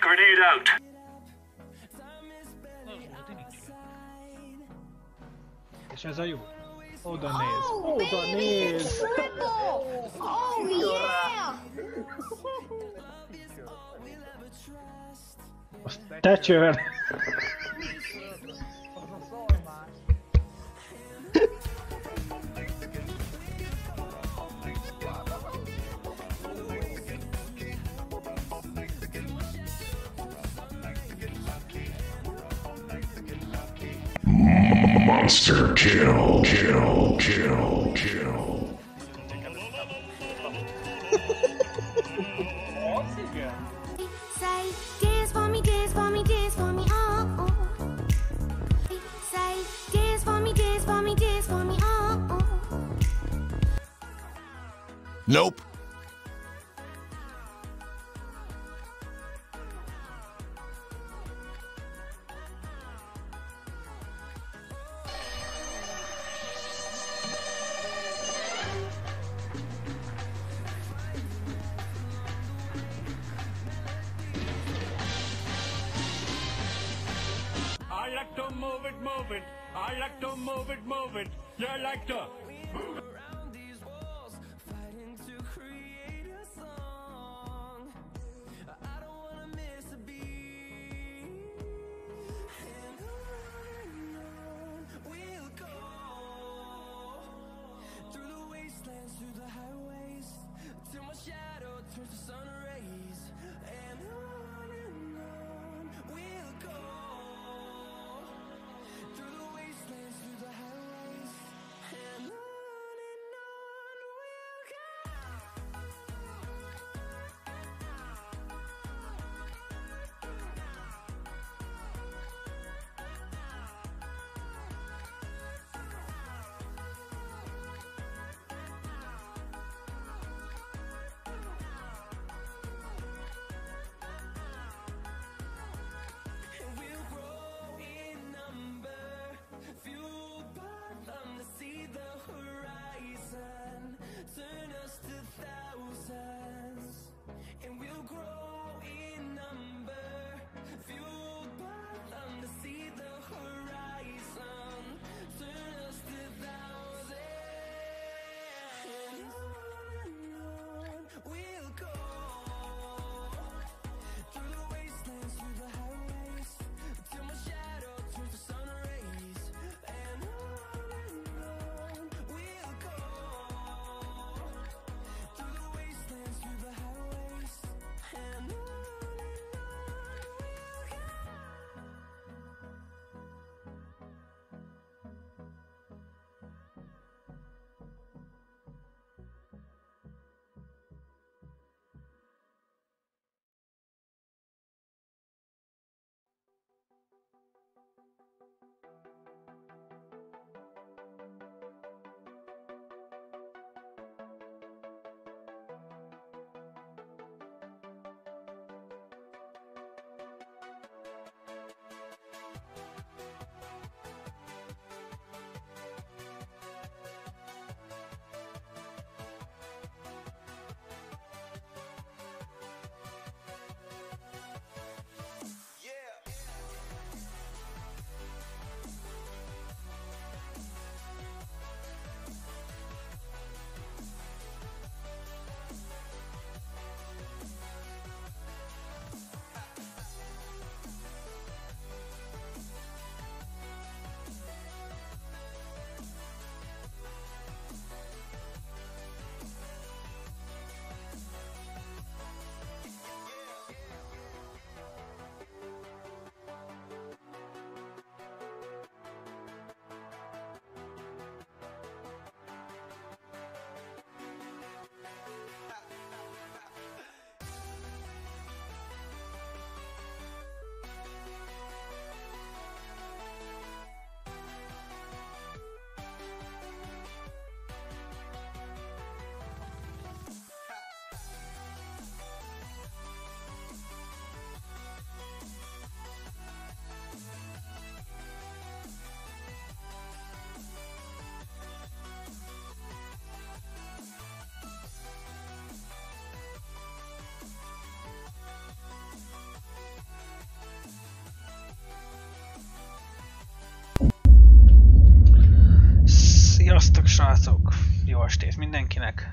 Grenade out. És ez a jó. Oda néz. Oh, Oda baby, néz. Oh, yeah! Te csőr. Monster kill, kill, kill, kill. Say, dance for me, dance for me, dance for me, oh. oh. Say, dance for me, dance for me, dance for me, oh. oh. Nope.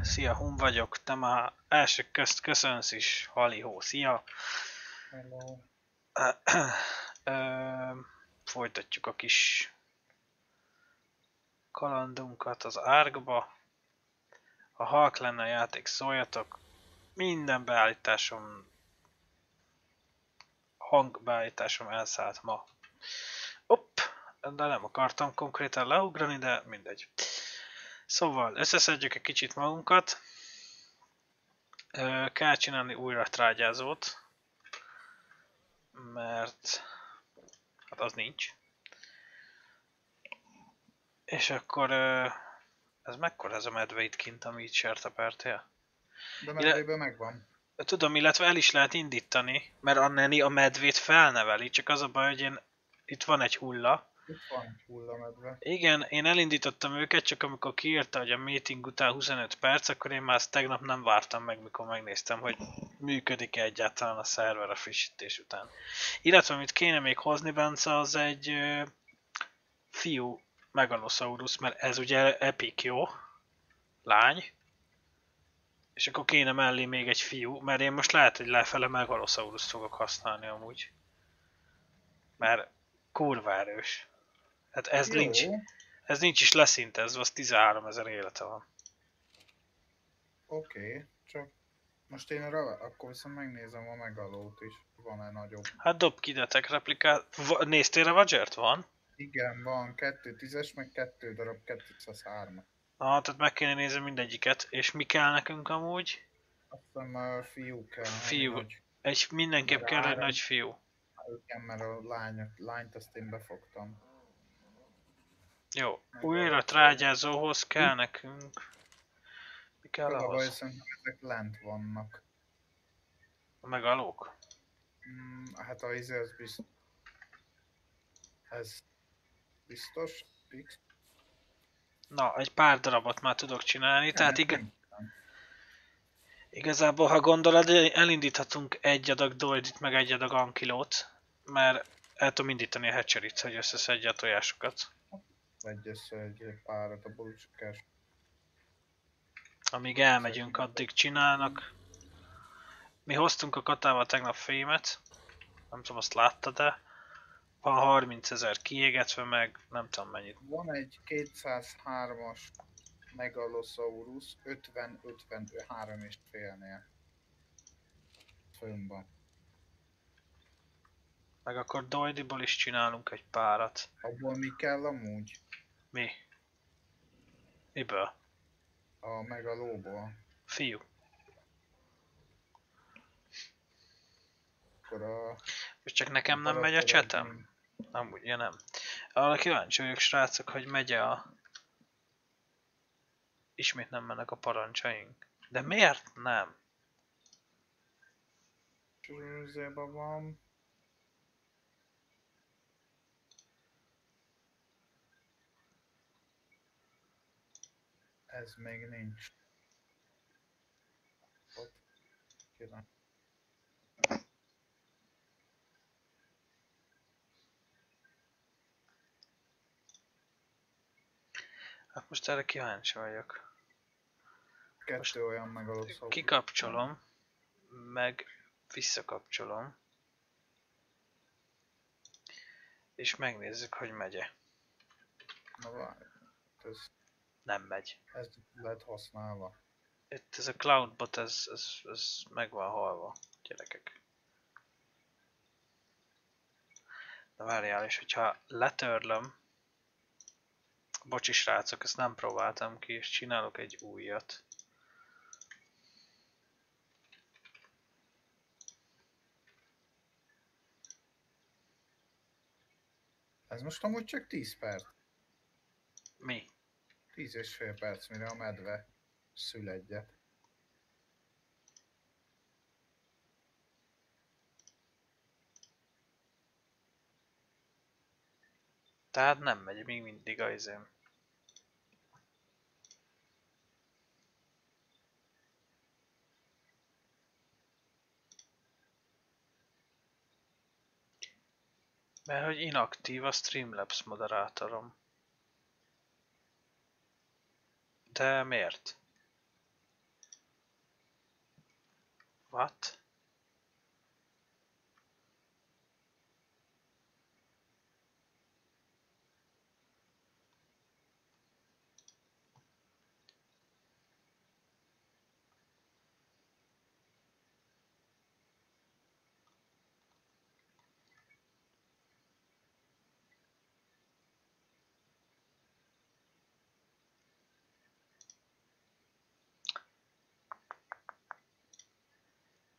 Szia, Hun vagyok, te már első közt köszönsz is, halihó, szia. Hello. Ö, folytatjuk a kis kalandunkat az árgba. Ha halk lenne a játék, szóljatok. Minden beállításom, hangbeállításom elszállt ma. Hopp, de nem akartam konkrétan leugrani, de mindegy. Szóval összeszedjük egy kicsit magunkat. Kell csinálni újra trágyázót. Mert hát az nincs. És akkor ez mekkora ez a medve itt kint, ami itt sertepertél? De medvéből megvan. Tudom, illetve el is lehet indítani, mert a neni a medvét felneveli, csak az a baj, hogy én, itt van egy hulla. Igen, én elindítottam őket, csak amikor kiírta, hogy a meeting után 25 perc, akkor én már ezt tegnap nem vártam meg, mikor megnéztem, hogy működik-e egyáltalán a szerver a frissítés után. Illetve amit kéne még hozni, Bence, az egy ö, fiú Megalosaurus, mert ez ugye epic, jó? Lány. És akkor kéne mellé még egy fiú, mert én most lehet, hogy lefele Megalosaurus fogok használni amúgy. Mert kurva erős. Hát ez Jó. nincs, ez nincs is leszintezve, az 13 ezer élete van. Oké, okay, csak most én arra, akkor viszont megnézem a megalót is. Van-e nagyobb? Hát dob ki detek replikát. Va- néztél a Vagert? Van? Igen, van 2 tízes, meg 2 darab 203. Ah, tehát meg kéne nézni mindegyiket. És mi kell nekünk amúgy? Azt hiszem a fiú kell. Fiú. Nagy, Egy mindenképp kell egy nagy fiú. igen, mert a lányt, lányt azt én befogtam. Jó. Újra trágyázóhoz kell nekünk. Mi kell Az a baj, szerintem ezek lent vannak. A megalók? Mm, hát a izé az biztos. Ez biztos. Fix. Na, egy pár darabot már tudok csinálni, tehát Ennek ig- nincs. igazából, ha gondolod, elindíthatunk egy adag doldit, meg egy adag ankilót, mert el tudom indítani a hatcherit, hogy összeszedje a tojásokat. Össze egy párat a bulcsikás. Amíg elmegyünk, addig csinálnak. Mi hoztunk a katával tegnap fémet. Nem tudom, azt láttad de Van 30 ezer kiégetve, meg nem tudom mennyit. Van egy 203-as Megalosaurus 50-53 és félnél. Fönn van. Meg akkor Doidiból is csinálunk egy párat. Abból mi kell amúgy? Mi? Miből? A megalóból. Fiú. Akkor a... Most csak nekem nem megy a csetem? Nem, ugye nem. Arra kíváncsi vagyok, srácok, hogy megy a... Ismét nem mennek a parancsaink. De miért nem? Zéba van. Ez még nincs. Ott. Kérem. Hát most erre kíváncsi vagyok. Kettő Most olyan megalószó. Kikapcsolom, meg visszakapcsolom. És megnézzük, hogy megy-e. Na várj. Ez, Nem megy. ez lehet használva. Itt ez a Cloudbot, ez, ez, ez meg van halva, gyerekek. Na várjál, és hogyha letörlöm, bocsi srácok, ezt nem próbáltam ki, és csinálok egy újat. Ez most amúgy csak 10 perc. Mi? 10 és fél perc, mire a medve szül egyet. Tehát nem megy még mindig a izém. Mert hogy inaktív a Streamlabs moderátorom. Te miért? What?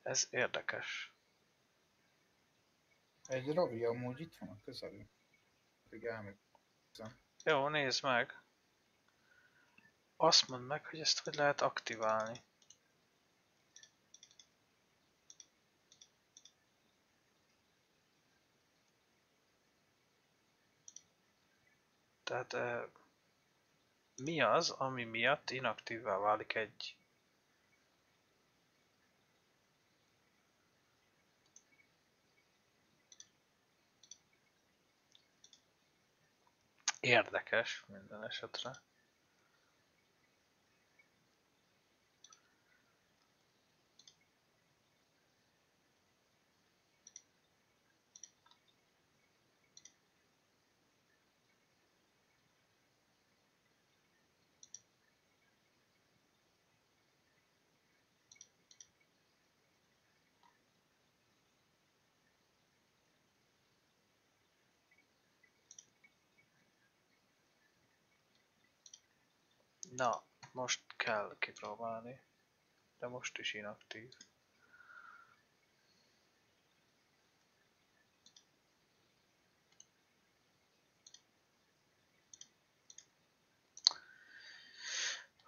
Ez érdekes. Egy ravi amúgy itt van a közelünk. Elmegy. Jó, nézd meg. Azt mondd meg, hogy ezt hogy lehet aktiválni. Tehát eh, mi az, ami miatt inaktívvá válik egy Érdekes minden esetre. Na, most kell kipróbálni. De most is inaktív.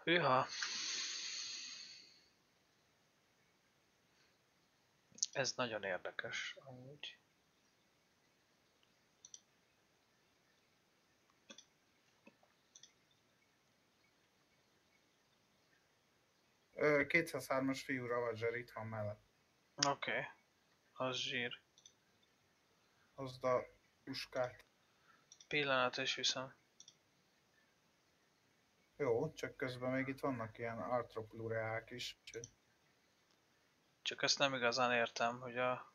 Hűha. Ez nagyon érdekes amúgy. 203-as fiú Ravager itt van mellett. Oké. Okay. Az zsír. Hozd a puskát. Pillanat és viszem. Jó, csak közben még itt vannak ilyen artroplureák is. úgyhogy- Csak ezt nem igazán értem, hogy a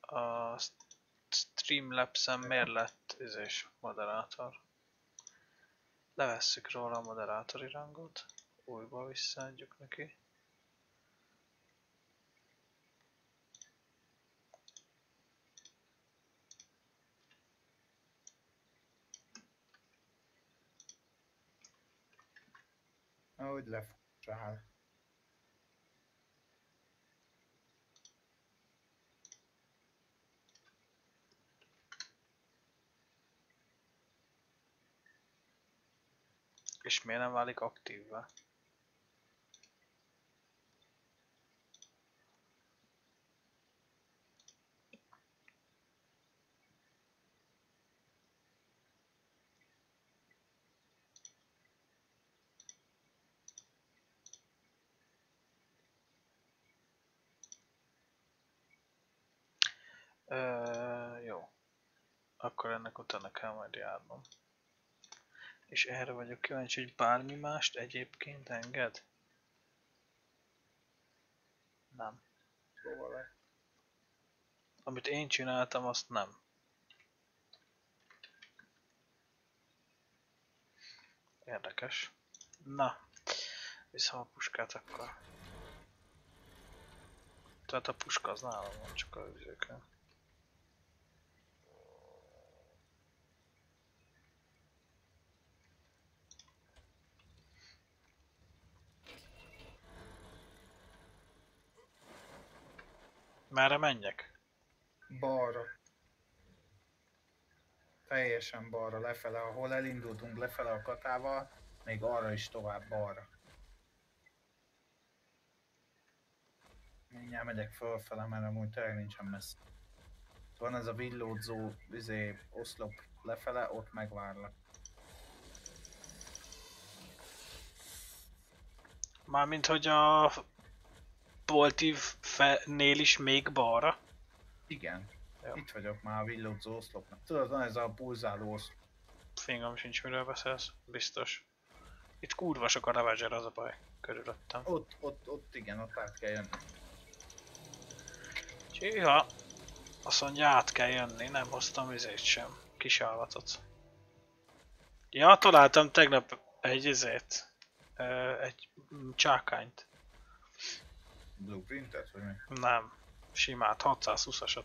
a Streamlabs-en miért lett izés moderátor. Levesszük róla a moderátori rangot, újba visszaadjuk neki. Ahogy lefussál. És miért nem válik aktívvá? Ö, jó. Akkor ennek utána kell majd járnom. És erre vagyok kíváncsi, hogy bármi mást egyébként enged? Nem. Próbál Amit én csináltam, azt nem. Érdekes. Na, vissza a puskát akkor. Tehát a puska az nálam van, csak a üzőkön. Merre menjek? Balra. Teljesen balra, lefele. Ahol elindultunk lefele a katával, még arra is tovább balra. Mindjárt megyek fölfele, mert amúgy tényleg nincsen messze. Van ez a villódzó, izé, oszlop lefele, ott megvárlak. Mármint, hogy a Boltív-nél is még balra. Igen. Jó. Itt vagyok már a villódzó oszlopnak. Tudod, van ez a pulzáló oszlop. Fingom sincs miről beszélsz, biztos. Itt kurva sok a Ravager, az a baj. körülöttem. Ott, ott, ott igen, ott át kell jönni. Csíha! Azt mondja át kell jönni, nem hoztam izét sem. Kis állatot. Ja, találtam tegnap egy izét. Ö, egy csákányt. Blueprintet, vagy mi? Nem. Simát, 620-asat.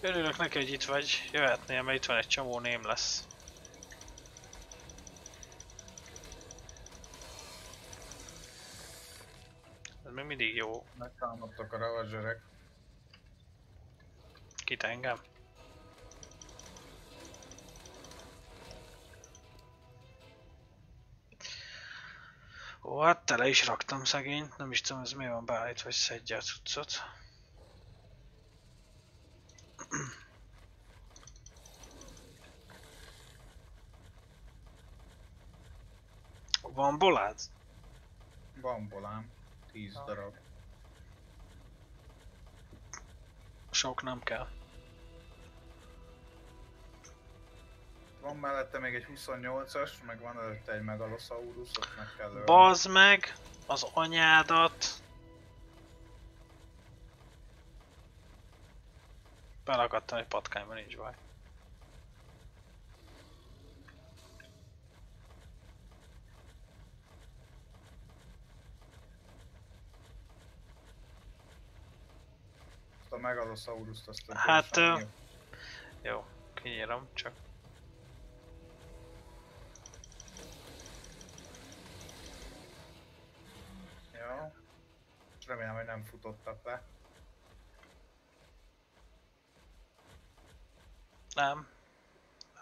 Örülök neki, hogy itt vagy. Jöhetnél, mert itt van egy csomó ném lesz. Ez még mindig jó. Megtámadtak a ravazserek. Kit engem? Ó, hát tele is raktam szegényt, nem is tudom ez mi van beállítva, hogy szedje a cuccot. Van bolád? Van bolám. 10 darab. Sok nem kell. Van mellette még egy 28-as, meg van előtte egy Megalosaurus, meg kell ölni. Bazd meg az anyádat! Belakadtam egy patkányba, nincs baj. A Megalosaurus-t azt Hát, ö. Jó, kinyírom, csak Jó. Remélem, hogy nem futottak le. nem.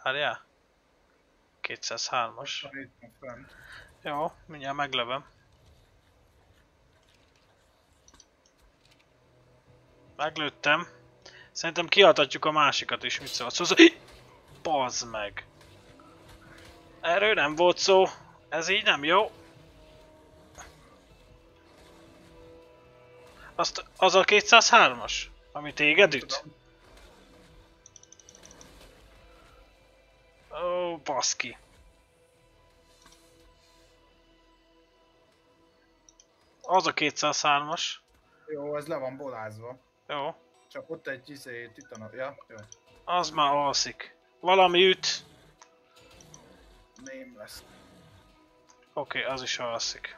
Várjál. 203-as. Van itt van fönt. Jó, mindjárt meglövöm. Meglőttem. Szerintem kiadhatjuk a másikat is, mit szólsz hozzá. Bazd meg! Erről nem volt szó. Ez így nem jó. Azt, az a 203-as? Ami téged üt? Ó, baszki. Az a 203-as. Jó, ez le van bolázva. Jó. Csak ott egy izé titano... Ja, jó. Az már alszik. Valami üt. Ném lesz. Oké, okay, az is alszik.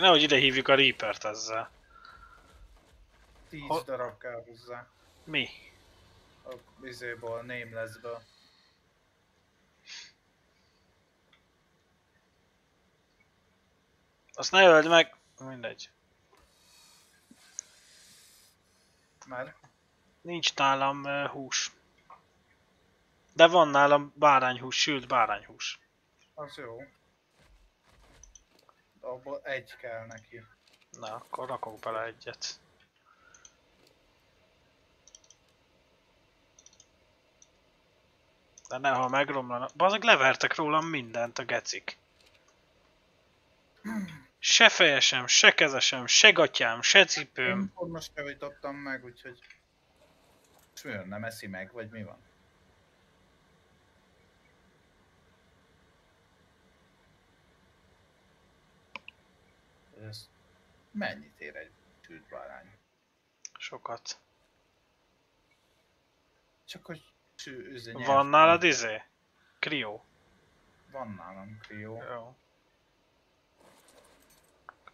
Nehogy ide hívjuk a Reapert ezzel. 10 Ha- darab kell hozzá. Mi? A izéból, namelessből. Azt ne öld meg! Mindegy. Mert Nincs nálam uh, hús. De van nálam bárányhús, sült bárányhús. az jó. Abból egy kell neki. Na, akkor rakok bele egyet. De ne, ha megromlana... Bazeg levertek rólam mindent a gecik. Se fejesem, se kezesem, se gatyám, se cipőm. Én most javítottam meg, úgyhogy... És miért nem eszi meg, vagy mi van? Ez mennyit ér egy sült bárány? Sokat. Csak hogy sű, üzé, Van nálad izé? Krió. Van nálam krió. Jó.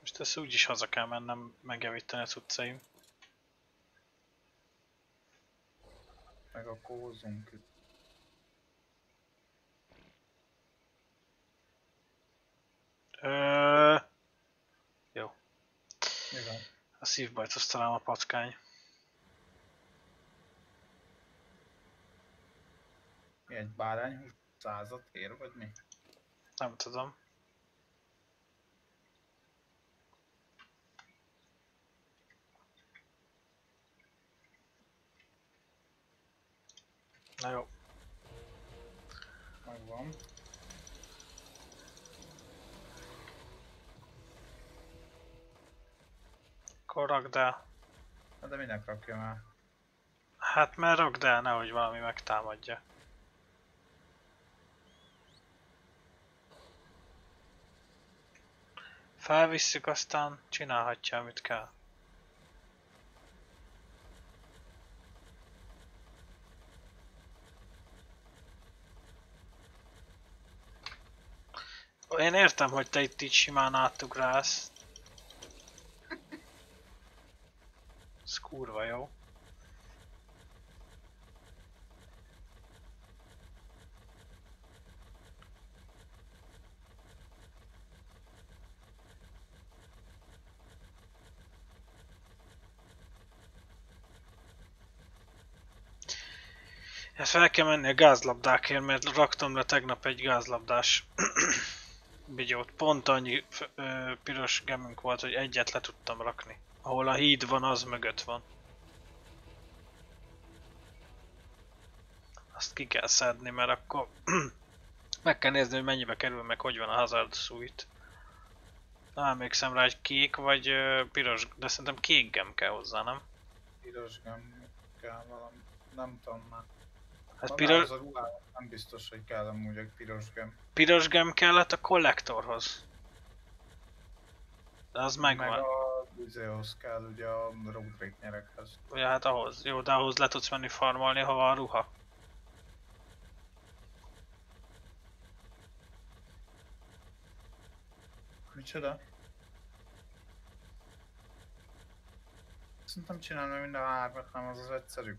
Most ezt úgyis haza kell mennem megjavítani a cuccaim. Meg akkor hozzunk itt. Ö... Van? A szívbajtos talán a patkány. Mi egy bárányhús százat ér, vagy mi? Nem tudom. Na jó. Megvan. Akkor rakd el. Hát de minek rakjam el? Hát mert rakd el, nehogy valami megtámadja. Felvisszük, aztán csinálhatja, amit kell. Én értem, hogy te itt így simán átugrálsz. Ez kurva jó. Hát fel kell menni a gázlabdákért, mert raktam le tegnap egy gázlabdás bigyót. Pont annyi ö, piros gemünk volt, hogy egyet le tudtam rakni. Ahol a híd van, az mögött van. Azt ki kell szedni, mert akkor meg kell nézni, hogy mennyibe kerül, meg hogy van a Hazard Suite. Nem emlékszem rá, hogy kék vagy ö, piros, de szerintem kék gem kell hozzá, nem? Piros gem kell valami. Nem tudom már. Hát Na, piros, Az a nem biztos, hogy kell amúgy egy piros gem. piros gem kellett a kollektorhoz. De az Meg megvan. a izéhoz kell ugye a road rate nyerekhez. Ja, hát ahhoz. Jó, de ahhoz le tudsz menni farmolni, ha van ruha. Micsoda? Szerintem csinálni mind a hármat, nem az az egyszerű.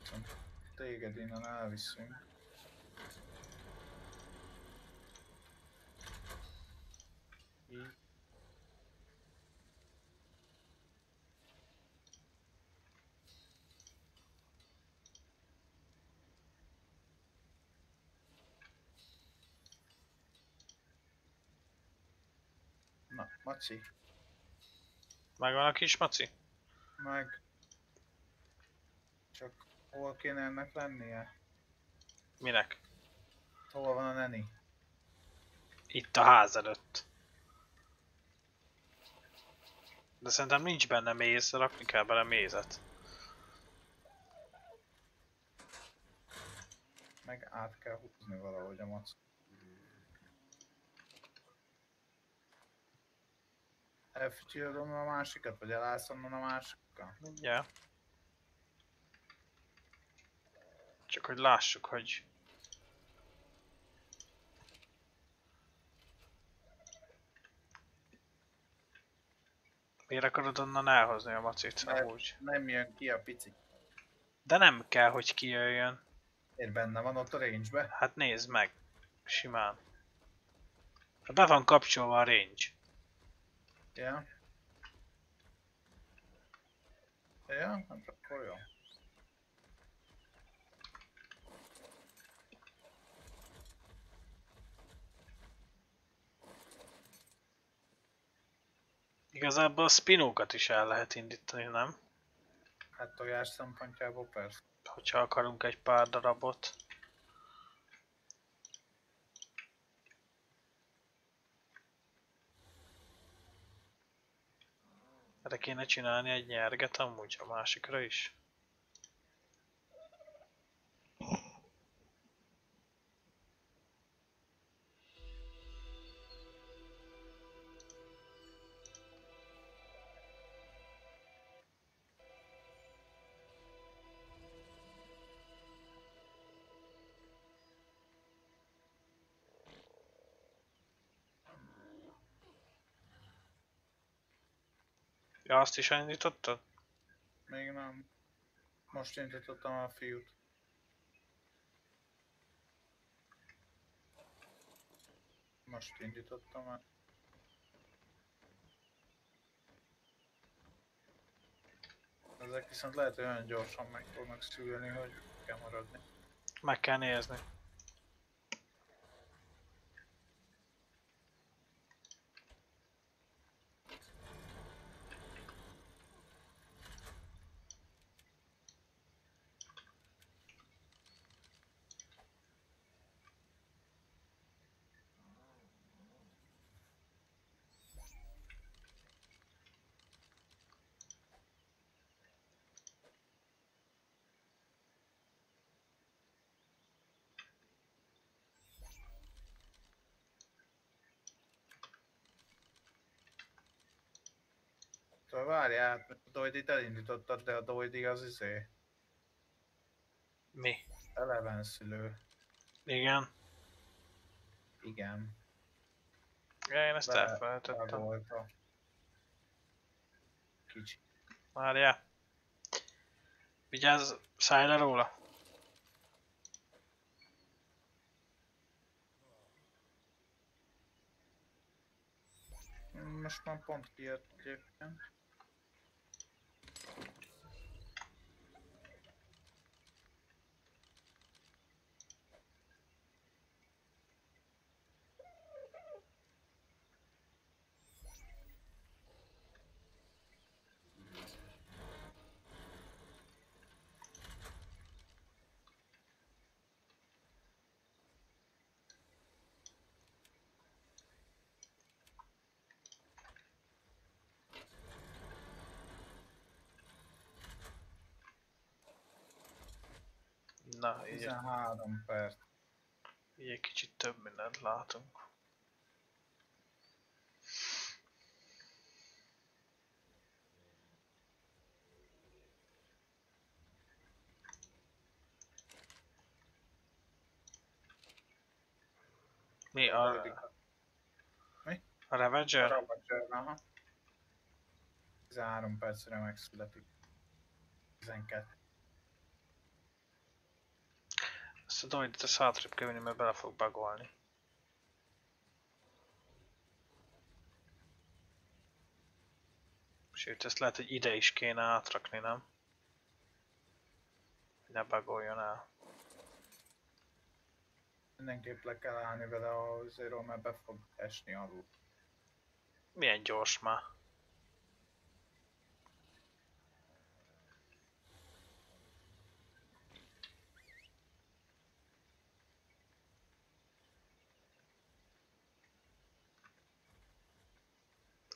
Viszont Téged innen elviszünk. Így. Na, Maci, Megvan a kis maci? meg... Csak hol kéne ennek lennie? Minek? Hol van a neni? Itt a ház előtt. De szerintem nincs benne méz, rakni kell bele mézet. Meg át kell húzni valahogy a mac. Elfütyülöd onnan a másikat, vagy elállsz onnan a másikkal? Mindjárt. Csak hogy lássuk, hogy... Miért akarod onnan elhozni a macit? Mert- Amúgy. Nem jön ki a pici. De nem kell, hogy kijöjjön. Miért benne van ott a range-be? Hát nézd meg. Simán. Hát Be van kapcsolva a range. Ja. Ja, hát akkor jó. Igazából a spinókat is el lehet indítani, nem? Hát tojás szempontjából persze. Hogyha akarunk egy pár darabot. Erre kéne csinálni egy nyerget amúgy a másikra is. Ja, azt is elindítottad? Még nem. Most indítottam a fiút. Most indítottam el. Ezek viszont lehet, hogy olyan gyorsan meg fognak szülni, hogy kell maradni. Meg kell nézni. Várjál, Doidit elindítottad, de a Doidi az izé, Mi? eleven szülő. Igen. Igen, Ja, én ezt Bele- elfelejtettem. volt a kicsi. Várjál. Vigyázz, szállj le róla. Most már pont kijött egyébként. Na, így, 13 perc. így egy kicsit több mindent látunk. Mi a, a Ravager? Ravager, aha. 13 percre megszületik. 12. Ezt a Doidit ezt hátrébb kell vinni, mert bele fog bugolni. Sőt, ezt lehet, hogy ide is kéne átrakni, nem? Hogy Ne bugoljon el. Mindenképp le kell állni vele a zéro, mert be fog esni alul. Milyen gyors már.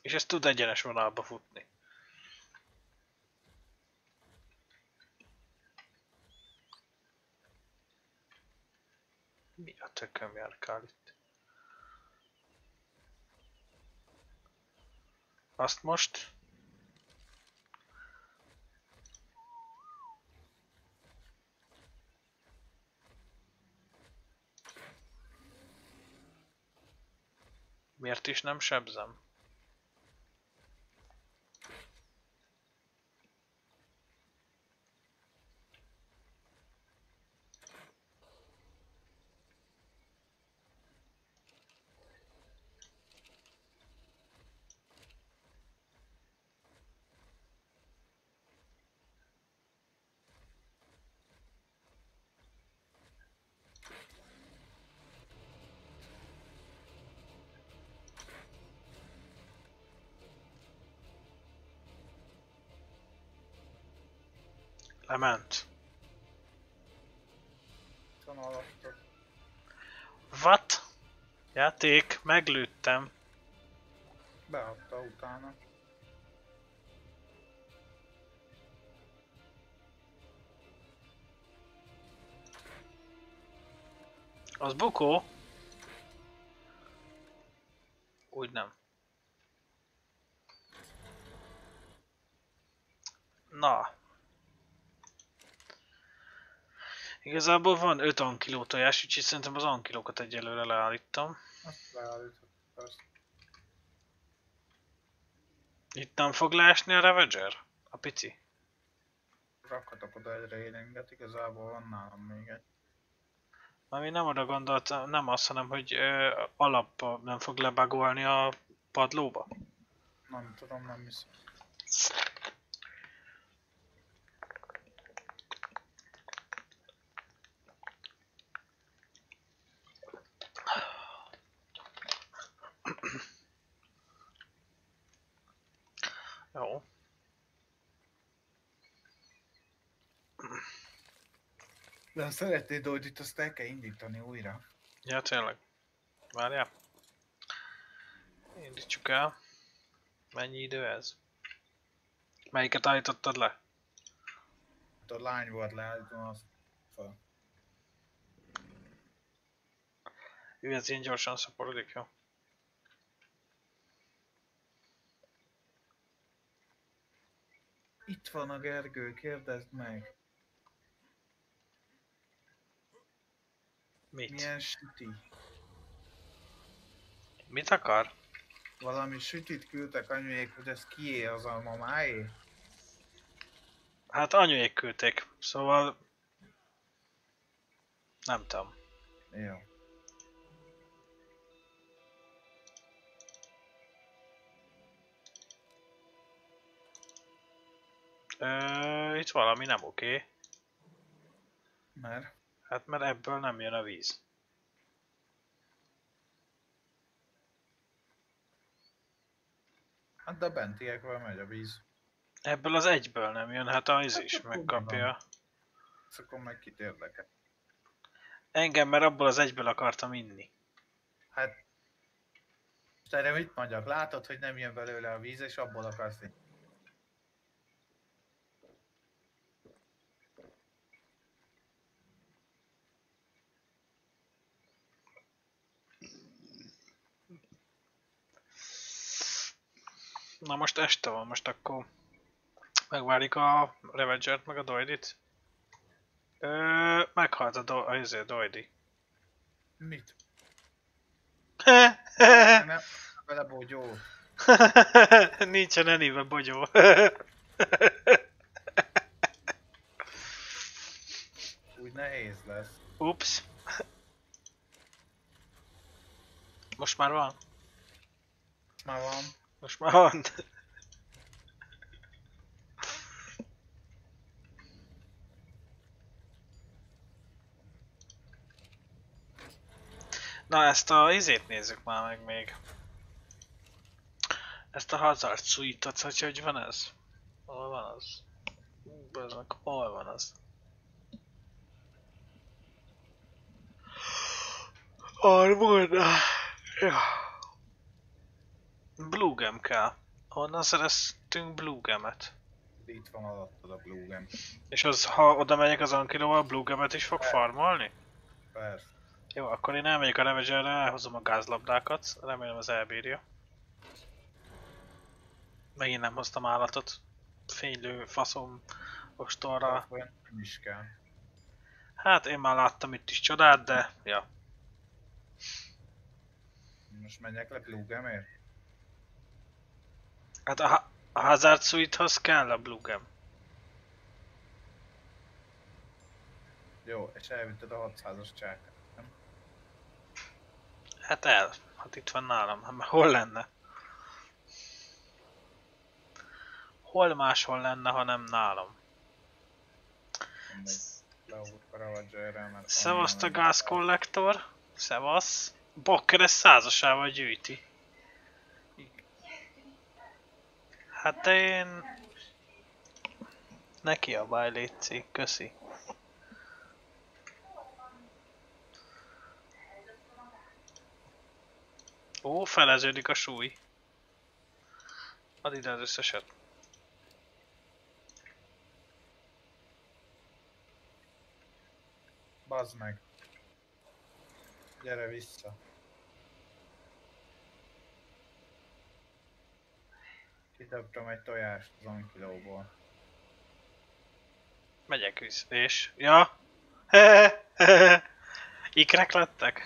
És ez tud egyenes vonalba futni. Mi a tököm járkál itt? Azt most? Miért is nem sebzem? Lement. Van alattok. What? Játék, meglőttem. Beadta utána. Az bukó? Úgy nem. Na. Igazából van 5 ankiló tojás, úgyhogy szerintem az ankilókat egyelőre leállítom. Azt leállított persze. Itt nem fog leesni a Ravager? A pici? Rakhatok oda egy railinget, igazából van nálam még egy. Ami nem oda gondoltam, nem az, hanem hogy ö, alap nem fog lebagolni a padlóba. Nem tudom, nem hiszem. Jó. De ha szeretnéd Doidit, azt el kell indítani újra. Ja, tényleg. Várjál. Indítsuk el. Mennyi idő ez? Melyiket állítottad le? Hát a lány volt leállítom azt fel. Ő ez ilyen gyorsan szaporodik, jó? Van a Gergő? Kérdezd meg. Mit? Milyen süti? Mit akar? Valami sütit küldtek anyuék, hogy ez kié az a mamáé? Hát anyuék küldték, szóval... Nem tudom. Jó. Ö, itt valami nem oké. Mert? Hát mert ebből nem jön a víz. Hát de a bentiekvel megy a víz. Ebből az egyből nem jön, hát az is akkor megkapja. Ezt akkor meg kit érdekel. Engem, mert abból az egyből akartam inni. Hát... Te erre mit mondjak? Látod, hogy nem jön belőle a víz, és abból akarsz inni. Na most este van, most akkor megvárjuk a Revengert meg a Doidit. Ö, meghalt a, do, a izé, Doidi. Mit? Nem, vele bogyó. Nincsen elébe bogyó. Úgy nehéz lesz. Ups. Most már van? Már van. Most már van. Na ezt a izét nézzük már meg még. Ezt a Hazard Suite-ot, hogy hogy van ez? Hol van az? Baznak, hol van az? Armorda. Ja. Blue Gem kell. Honnan szereztünk Blue Gemet? Itt van alattad a Blue Gem. És az, ha oda megyek az Ankilóval, Blue Gemet is fog farmolni? Persze. Jó, akkor én elmegyek a Ravagerre, elhozom a gázlabdákat, remélem az elbírja. Megint nem hoztam állatot. Fénylő faszom ostorra. Nem is kell. Hát én már láttam itt is csodát, de ja. Most menjek le Blue Gemért? Hát a, Ha- a Hazard Suite-hoz kell a Blue Gem. Jó, és elvitted a 600-as csákát. nem? Hát el. Hát itt van nálam. Hát hol lenne? Hol máshol lenne, ha nem nálam? Leúrt a gázkollektor. Szevasz. Bokker ezt százasával gyűjti. Hát én... A báj létszik, köszi. Ó, feleződik a súly. Add ide az összeset. Bazd meg. Gyere vissza. Kitaptam egy tojást az ankilóból. Megyek vissza, és... Ja! Ikrek lettek?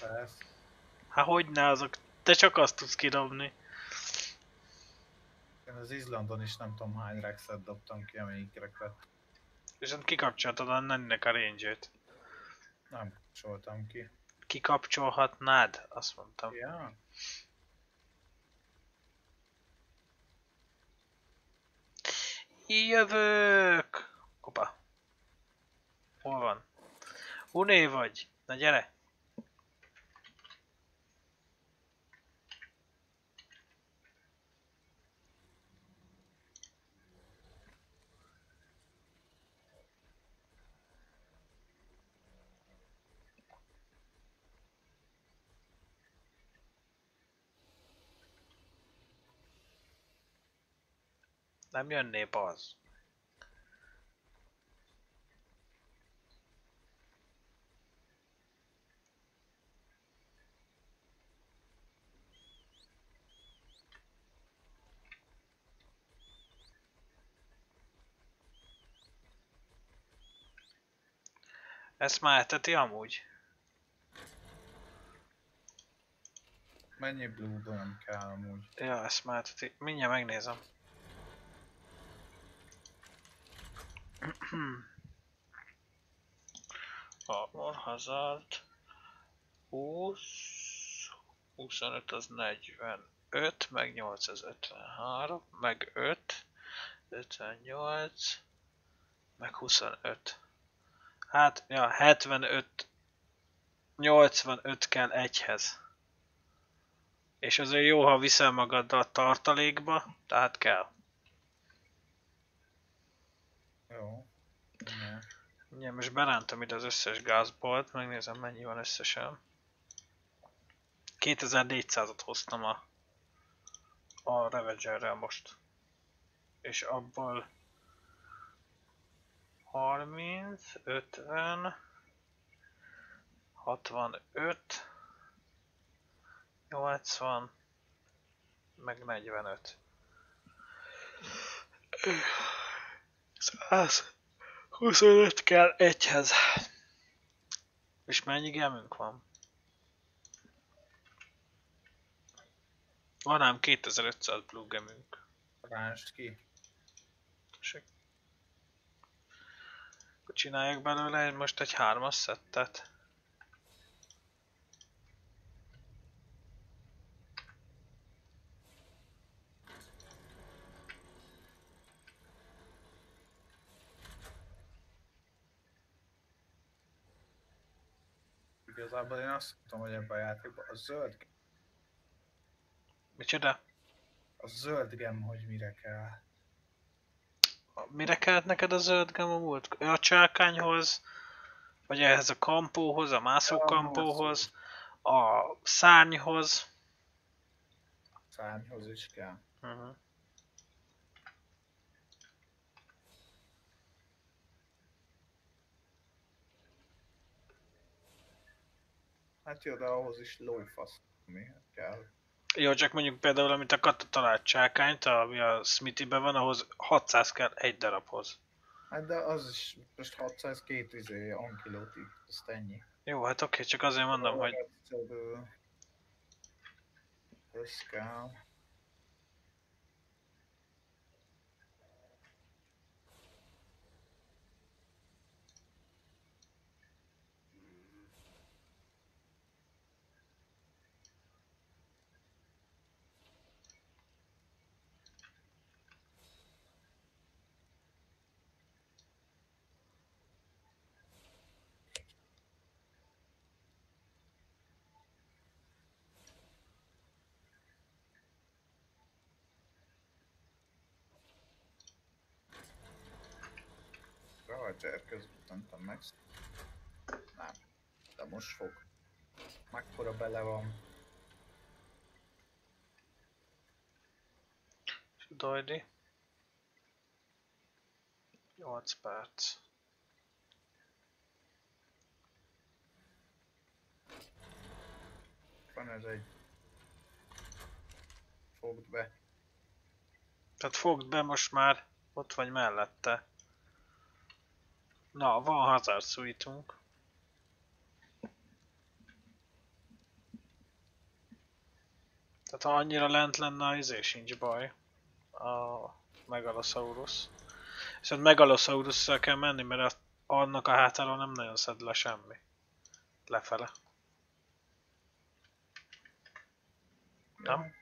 Persze. Hát hogyne azok, te csak azt tudsz kidobni. Én az Izlandon is nem tudom hány rexet dobtam ki, amelyikrek lett. Viszont kikapcsoltad a nennek a range -t. Nem kapcsoltam ki. Kikapcsolhatnád? Azt mondtam. Ja? Jövök! Hoppá. Hol van? Uné vagy? Na gyere! nem jönné az. Ezt már eteti amúgy? Mennyi blue kell amúgy. Ja, ezt már eteti. Mindjárt megnézem. Armor Hazard 20 25 az 45, meg 8 az 53, meg 5 58, meg 25. Hát, ja, 75 85 kell egyhez. És azért jó, ha viszel magaddal tartalékba, tehát kell. Jó. Igen. Ugye most berántam ide az összes gázbolt, megnézem mennyi van összesen. 2400-at hoztam a, a Ravagerrel most. És abból 30, 50, 65, 80, meg 45. 100. 25 kell egyhez. És mennyi gemünk van? Van ám 2500 blue gemünk. Ránst ki. Tessék. Csináljak belőle most egy hármas szettet. Igazából én azt mondtam, hogy ebben a játékban a zöld, Micsoda? a zöld gem, hogy mire kell. Mire kellett neked a zöld gem a múlt? A csákányhoz? Vagy ehhez a kampóhoz, a mászó Ja, kampóhoz? A szárnyhoz? Szárnyhoz is kell. Uh-huh. Hát jó, de ahhoz is lófasz, mi kell. Jó, csak mondjuk például, amit a Kata talált csákányt, ami a Smithy-be van, ahhoz 600 kell egy darabhoz. Hát de az is most 600 két izé ankilóti, azt ennyi. Jó, hát oké, csak azért mondom, hogy Egyszerű. Ez kell. Roger közben meg. Nem. De most fog. Mekkora bele van. Dojdi. 8 perc. Van ez egy... Fogd be. Tehát fogd be most már, ott vagy mellette. Na, van hazard suite-unk. Tehát ha annyira lent lenne az izé sincs baj. A Megalosaurus. Viszont megalosaurus kell menni, mert annak a hátáról nem nagyon szed le semmi. Lefele. Nem?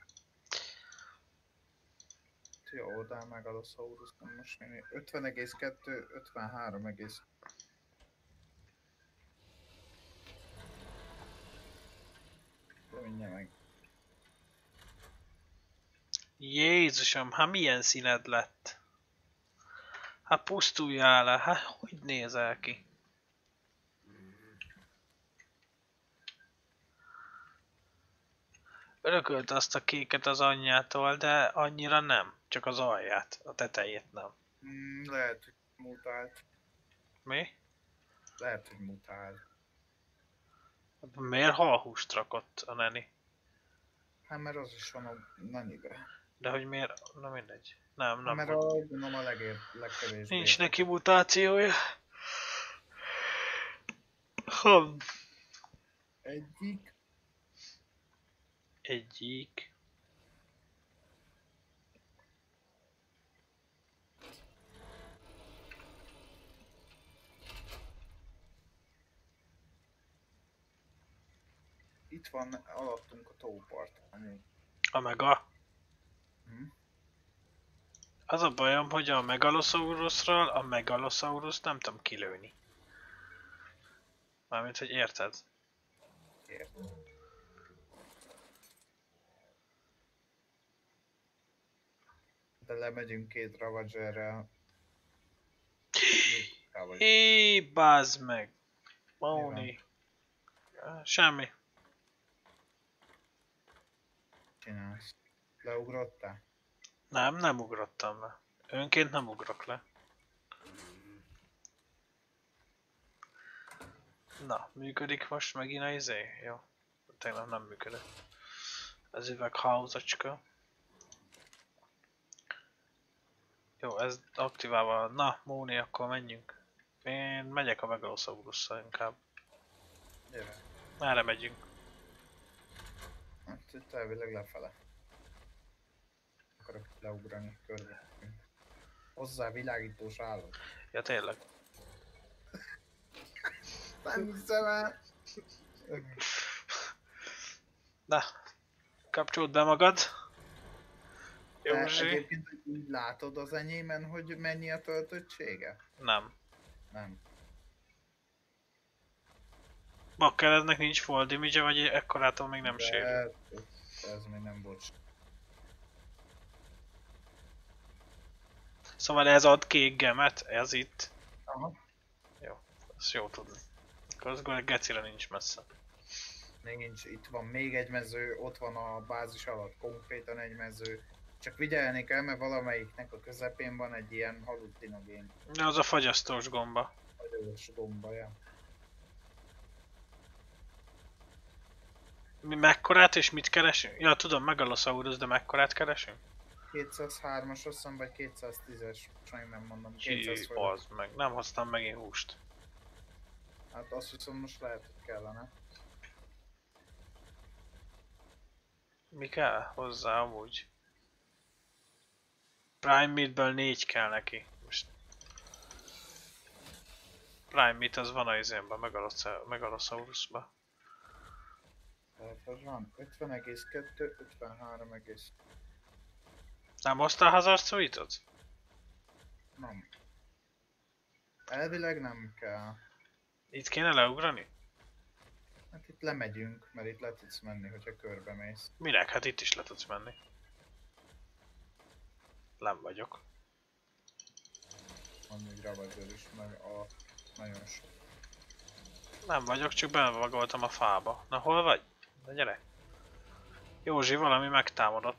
Jó, de meg a Saurus nem most néni. 50,2, 53, egész. Mindjárt meg. Jézusom, hát milyen színed lett? Hát pusztuljál le, hát hogy nézel ki? Örökölt azt a kéket az anyjától, de annyira nem. Csak az alját, a tetejét nem. Mm, lehet, hogy mutált. Mi? Lehet, hogy mutált. Miért halhúst rakott a neni? Hát mert az is van a nanibe. De hogy miért? Na mindegy. Nem, Nem, nem. mert a, gondolom a legér, legkevésbé. Nincs neki mutációja. Hm. Egyik. Egyik. Itt van alattunk a tópart. A mega. Hm? Az a bajom, hogy a Megalosaurusról a Megalosaurus nem tudom kilőni. Mármint, hogy érted? Értem. De lemegyünk két Ravagerrel. Ravager. Hé, bazd meg! Móni. Semmi. Csinálsz. Leugrottál? Nem, nem ugrottam le. Önként nem ugrok le. Na, működik most megint a izé? Jó. Tegnap nem működött. Ez üveghauzacska. Jó, ez aktiválva. Na, Móni, akkor menjünk. Én megyek a Megalosaurus-szal inkább. Gyere. Merre megyünk? Hát itt elvileg lefele. Akarok leugrani körbe. Hozzá világítós állat. Ja, tényleg. Nem hiszem el. Na, kapcsold be magad. De Józsi. egyébként úgy látod az enyémen, hogy mennyi a töltöttsége? Nem. Nem. Bakkerednek nincs full damage vagy ekkorától még nem De sérül. ez, még nem volt. Szóval ez ad kék gemet, ez itt. Aha. Ez jó tudni. Akkor az gecire nincs messze. Még nincs, itt van még egy mező, ott van a bázis alatt konkrétan egy mező. Csak vigyelni kell, mert valamelyiknek a közepén van egy ilyen halucinogén De az a fagyasztós gomba. vagyos gombaja. Mi mekkorát és mit keresünk? Ja, tudom, Megalosaurus, de mekkorát keresünk? 203-as azt hiszem, vagy 210-es, sajnos nem mondom, Hí, 200 vagy. az meg. Nem hoztam megint húst. Hát azt viszont most lehet, hogy kellene. Mi kell hozzá amúgy? Prime Meatből négy kell neki. Most... Prime Meat az van a izénben, Megalosa- Megalosaurusban. Tehát az van 50,2, 53, egész- Nem hoztál Hazard Suite-ot? nem. Elvileg nem kell. Itt kéne leugrani? Hát itt lemegyünk, mert itt le tudsz menni, hogyha körbe mész. Minek? Hát itt is le tudsz menni. Nem vagyok. Van még Ravager is, meg a nagyon sok. Nem vagyok, csak belevagoltam a fába. Na hol vagy? Na gyere. Józsi, valami megtámadott.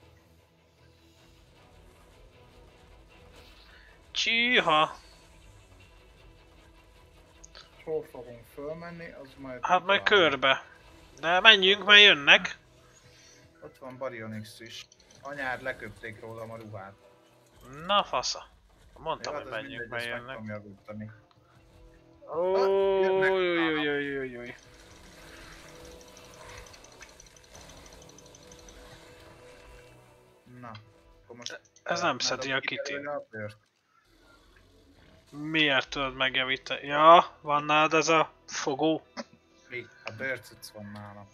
Csíha! Hol fogunk fölmenni, az majd... Hát majd körbe. De menjünk, mert jönnek. Ott van Baryonyx is. Anyád leköpték rólam a ruhát. Na fasza. Mondtam, Jó, hogy hát menjünk, mert jönnek. Na, akkor most... Ez nem szedi a dobd ki kitty. belőle a bőrt. Miért tudod megjavítani? Ja, van nálad ez a fogó. Mi? A bőrcuc van nálam.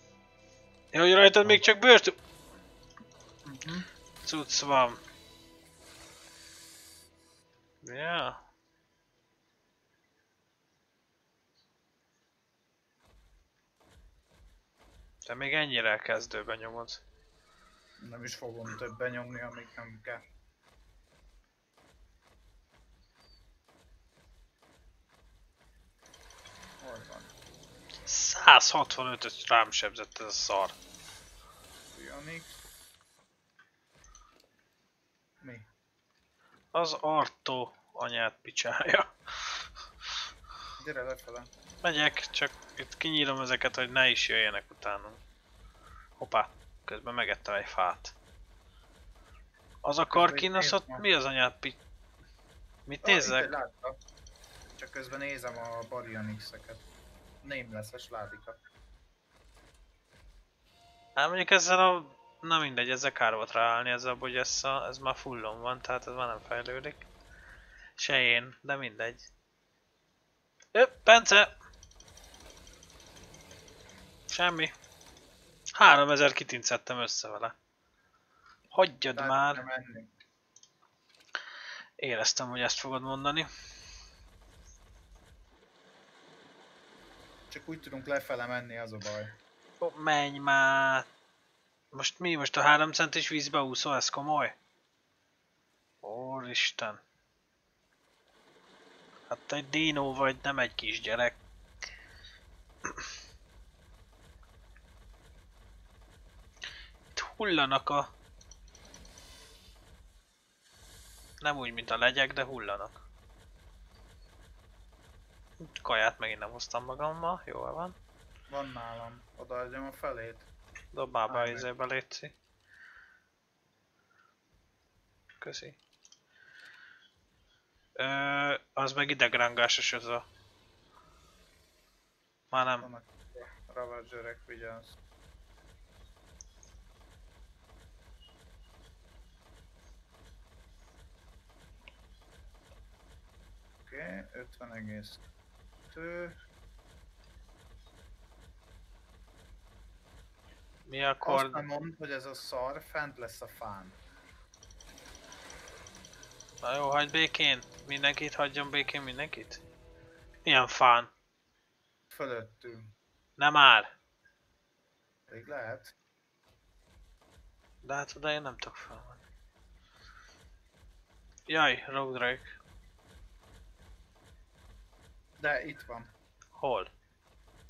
Ja, hogy rajtad még csak bőrt... Mhm. Cucc van. Ja. Te még ennyire kezdőben nyomod. Nem is fogom többen nyomni, amíg nem kell. Hol van? 165-öt rám sebzett ez a szar. Janik? Mi? Az Arto anyát picsája. Gyere lefele. Megyek, csak itt kinyírom ezeket, hogy ne is jöjjenek utánunk. Hoppá, közben megettem egy fát. Az a karkinasz ott mi az anyát pi... Mit Ah, nézzek? látta. Csak közben nézem a Baryonyx-eket. nameless-es ládika. Hát mondjuk ezzel a... Na mindegy, ezzel kár volt ráállni, ezzel a bogyessza, ez már fullon van, tehát ez már nem fejlődik. Se én, de mindegy. Ö, Bence! Semmi. 3000 kitincettem össze vele. Hagyjad Tehát már! menni. Éreztem, hogy ezt fogod mondani. Csak úgy tudunk lefele menni, az a baj. Ó, menj már! Most mi? Most a 3 centis vízbe úszol? Ez komoly? Úristen! Hát te egy dinó vagy, nem egy kisgyerek. Itt hullanak a... Nem úgy, mint a legyek, de hullanak. Kaját megint nem hoztam magammal, jól van. Van nálam. Odaadjam a felét. Dob már be a izébe, létszi. Köszi. Ö, az meg idegrangásos az a... Már nem. A Ravagerek, vigyázz. Oké, okay, 50 egész. Tő. Mi Azt nem mondd, hogy ez a szar fent lesz a fán. Na jó, hagyd békén. Mindenkit hagyjon békén, mindenkit. Milyen fán? Fölöttünk. Nem már. Még lehet. De hát oda én nem tudok felmenni. Jaj, Rogue Drake. De itt van. Hol?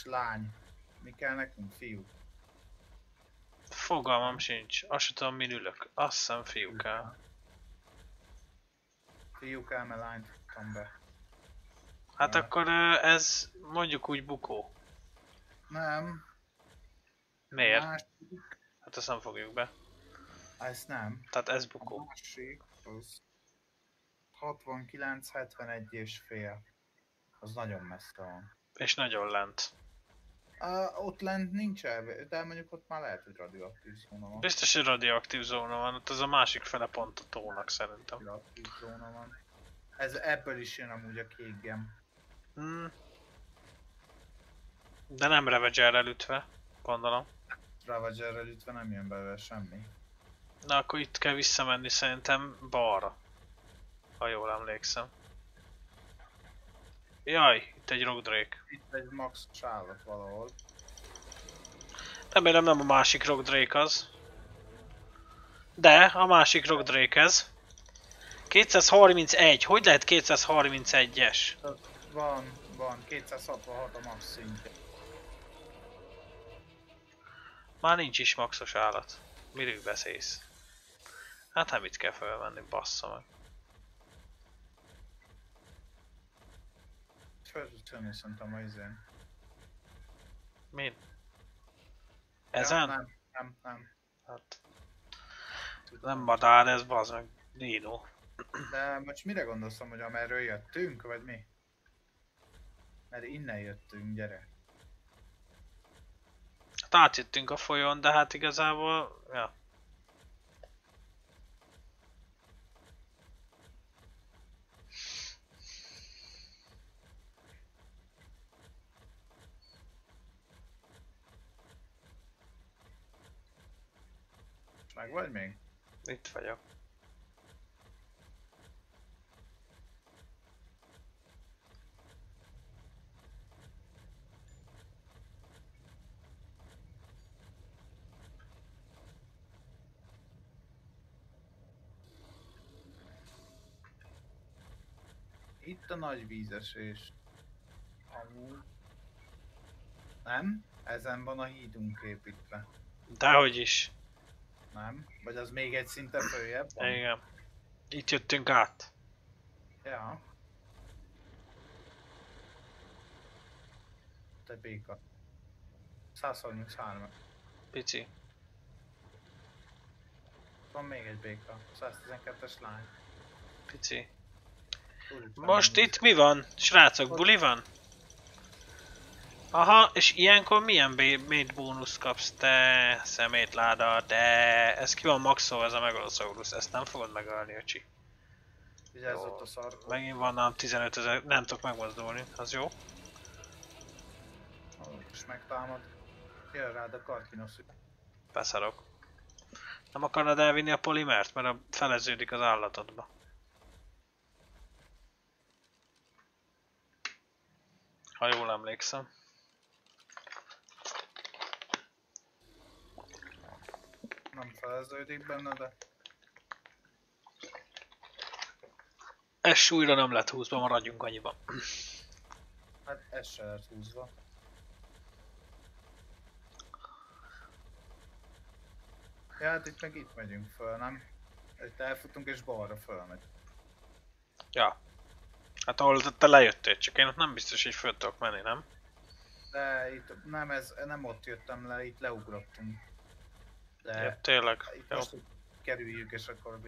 Lány. Mi kell nekünk, fiú? Fogalmam sincs. Azt sem tudom, min ülök. Azt hiszem fiú kell. Fiú kell, mert lányt futtam be. Hát Ja. akkor ez mondjuk úgy bukó. Nem. Miért? Másik. Hát ezt nem fogjuk be. Ez nem. Tehát ez A bukó. másik az 69, 71 és fél. Az nagyon messze van. És nagyon lent. Uh, ott lent nincs elve, de mondjuk ott már lehet, hogy radioaktív zóna van. Biztos, hogy radioaktív zóna van, ott az a másik fele pont a tónak szerintem. Radioaktív zóna van. Ez ebből is jön amúgy a kék gem. Hmm. De nem Ravager ütve, gondolom. Ravagerrel ütve nem jön belőle semmi. Na akkor itt kell visszamenni szerintem balra. Ha jól emlékszem. Jaj, itt egy Rogue Drake. Itt egy max állat valahol. Remélem nem a másik Rogue Drake az. De, a másik Rogue Drake ez. 231, hogy lehet 231-es? Van, van, 266 a max szintje. Már nincs is maxos állat. Miről beszélsz? Hát nem itt kell felvenni, bassza meg. Föl tud jönni szerintem a izén. Min? Ja, Ezen? nem, nem, nem. Hát, nem madár ez, bazd meg. Dino. De most mire gondolszom, hogy amerről jöttünk, vagy mi? Mert innen jöttünk, gyere. Hát átjöttünk a folyón, de hát igazából, ja. Meg vagy még? Itt vagyok. Itt a nagy vízesés. Amúgy. Nem? Ezen van a hídunk építve. Dehogy is. Nem? Vagy az még egy szinte följebb van? Igen. Itt jöttünk át. Ja. Te béka. 133. Pici. Van még egy béka. 112-es lány. Pici. Most itt mi van? Srácok, buli van? Aha, és ilyenkor milyen mate bónusz kapsz te szemétláda, de ez ki van maxolva ez a Megalosaurus, ezt nem fogod megölni, öcsi. Vigyázz ott a szar. Megint van nálam 15 ezer, nem tudok megmozdulni, az jó? És megtámad. Jön rád a karkinosz. Beszarok. Nem akarod elvinni a polimert, mert a feleződik az állatodba. Ha jól emlékszem. Nem feleződik benne, de Ez súlyra nem lett húzva, maradjunk annyiban. hát ez se lett húzva. Ja, hát itt meg itt megyünk föl, nem? Itt elfutunk és balra fölmegy. Ja. Hát ahol te- te lejöttél, csak én ott nem biztos, hogy föl tudok menni, nem? De itt nem, ez, nem ott jöttem le, itt leugrottunk. De Ja, tényleg. itt Jó. most kerüljük és akkor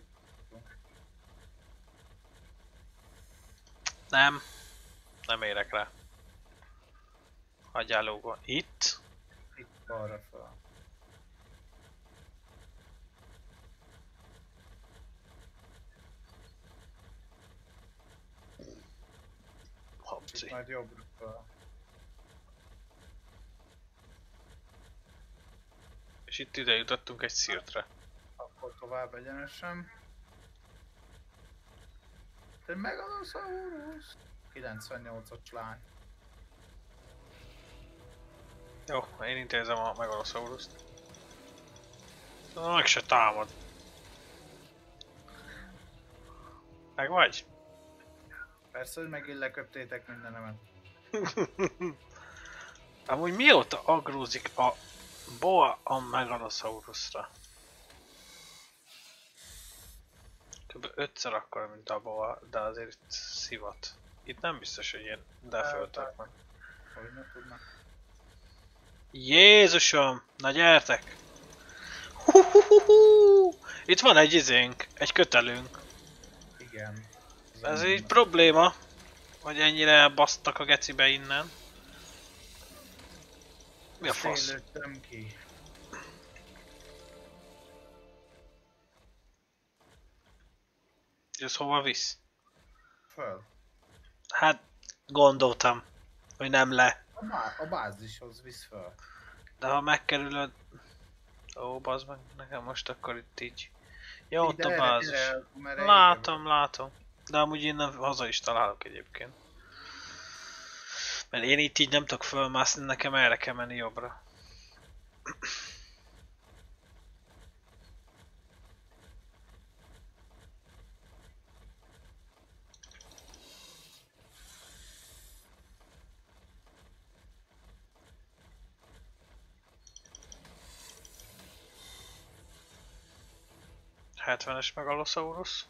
Nem. Nem érek rá. Hagyjál lógva. Itt? itt balra föl. Itt majd jobbra föl. És itt ide jutottunk egy szirtre. Akkor tovább egyenesen. Te Megalosaurus! 98-as lány. Jó, én intézem a Megalosaurus-t. Na, meg se támad. Meg vagy? Persze, hogy megint leköptétek mindenemet. Amúgy mióta agrózik a boa a Megalosaurusra? Kb. ötször akkor, mint a boa, de azért itt szivat. Itt nem biztos, hogy én deföltök meg. Hogy ne tudnak. Jézusom! Na gyertek! Huhuhuhu! Itt van egy izénk, egy kötelünk. Igen. Ez így probléma, hogy ennyire elbasztak a gecibe innen. Mi a fasz? Szélőttem ki. Ez hova visz? Föl. Hát gondoltam, hogy nem le. A, bá- a bázishoz visz föl. De ha megkerülöd... Ó, bazd meg, nekem most akkor itt így. Jó, ott a bázis. Látom, látom. De amúgy innen haza is találok egyébként. Mert én itt így nem tudok fölmászni, nekem erre kell menni jobbra. es Megalosaurus.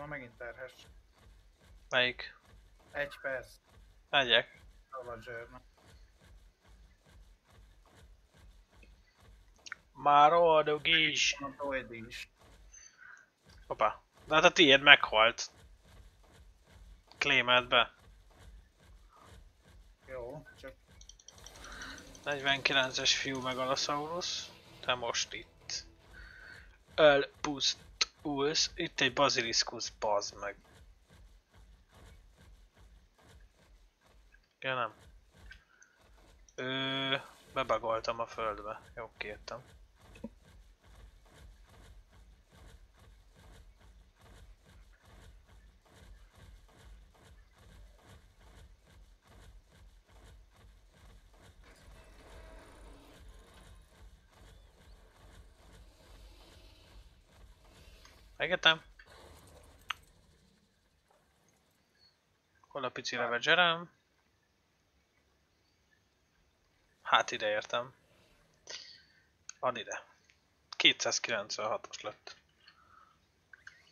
Na megint terhes. Melyik? Egy perc. Megyek. Ravagernek. Már oldog is. Van a Droid is. Hoppá. De hát a tiéd meghalt. Klémelt be. Jó, csak 49-es fiú Megalosaurus. Te most itt. Elpusztulsz. Itt egy Basiliscus, bazd meg. Ja nem. Ö, bebagoltam a földbe. Jó, kértem. Megetem. Hol a pici levegerem? Hát ide értem. Ad ide. 296-os lett.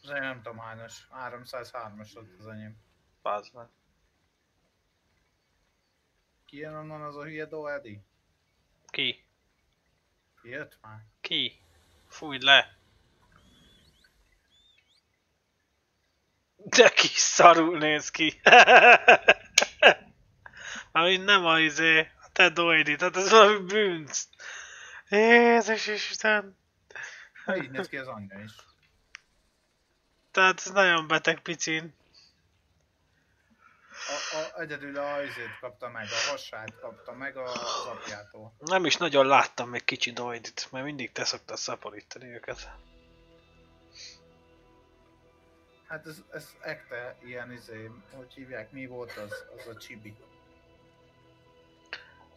az én nem tudom hányos. 303-as lett az enyém. Bázd meg. Ki jön onnan az a hülye Doedi? Ki? Jött már. Ki? Fújd le! De kis szarul néz ki! Ami nem a izé, a te doidi, tehát ez valami bűnc. Jézus Isten! Ha így néz ki az anyja is. Tehát ez nagyon beteg picin. A, a, egyedül a izét kapta meg, a hasát kapta meg a, az apjától. Nem is nagyon láttam még kicsi doidit, mert mindig te szoktad szaporítani őket. Hát ez, ez ekte ilyen izé, hogy hívják, mi volt az, az a csibi.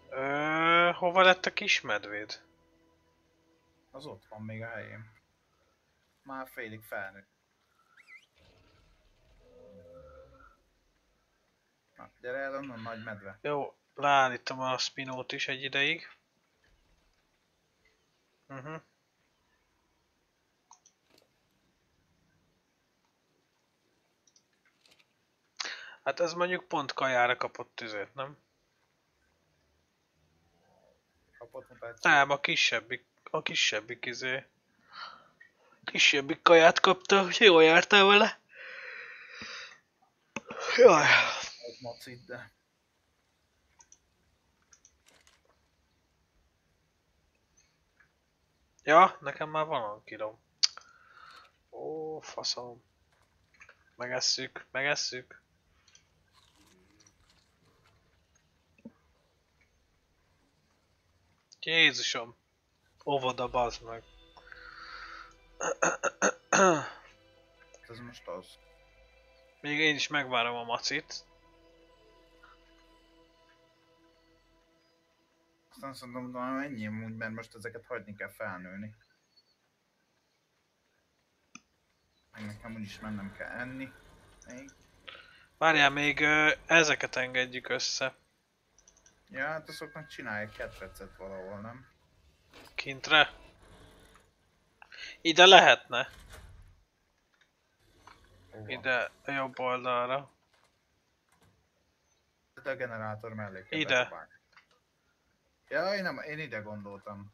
Ö, hova lett a kis medvéd? Az ott van még a helyén. Már félig felnőtt. Na, gyere el onnan, nagy medve. Jó, leállítom a spinót is egy ideig. Uh-huh. Hát ez mondjuk pont kajára kapott tüzet, nem? Kapott mutáció. Nem, a kisebbik, a kisebbik izé. Kisebbik kaját kapta, hogy jól jártál vele. Jaj. Egy macit, de... Ja, nekem már van olyan kilom. Ó, faszom. Megesszük, megesszük. Jézusom. Óvoda, bazd meg. Ez most az. Még én is megvárom a macit. Aztán hogy már ennyi úgy, mert most ezeket hagyni kell felnőni. Meg nekem úgyis mennem kell enni. Még. Várjál, még ö, ezeket engedjük össze. Ja, hát azoknak csinálj egy ketrecet valahol, nem? Kintre. Ide lehetne. Hova? Ide, a jobb oldalra. Hát a generátor mellé kell Ide. Ja, én, nem, én ide gondoltam.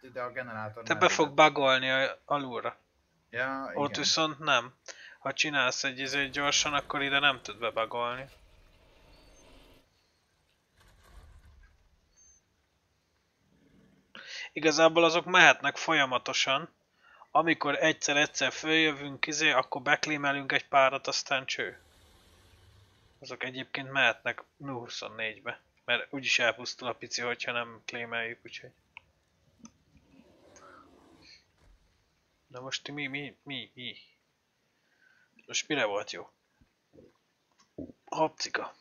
Ide a generátor Te mellé be fog bugolni a- alulra. Ja, Ott igen. viszont nem. Ha csinálsz egy izét gyorsan, akkor ide nem tud bebagolni. Igazából azok mehetnek folyamatosan. Amikor egyszer-egyszer följövünk izé, akkor beklémelünk egy párat, aztán cső. Azok egyébként mehetnek 24-be. Mert úgyis elpusztul a pici, hogyha nem klémeljük, úgyhogy. Na most mi, mi, mi, mi? Most mire volt jó? Hopcika.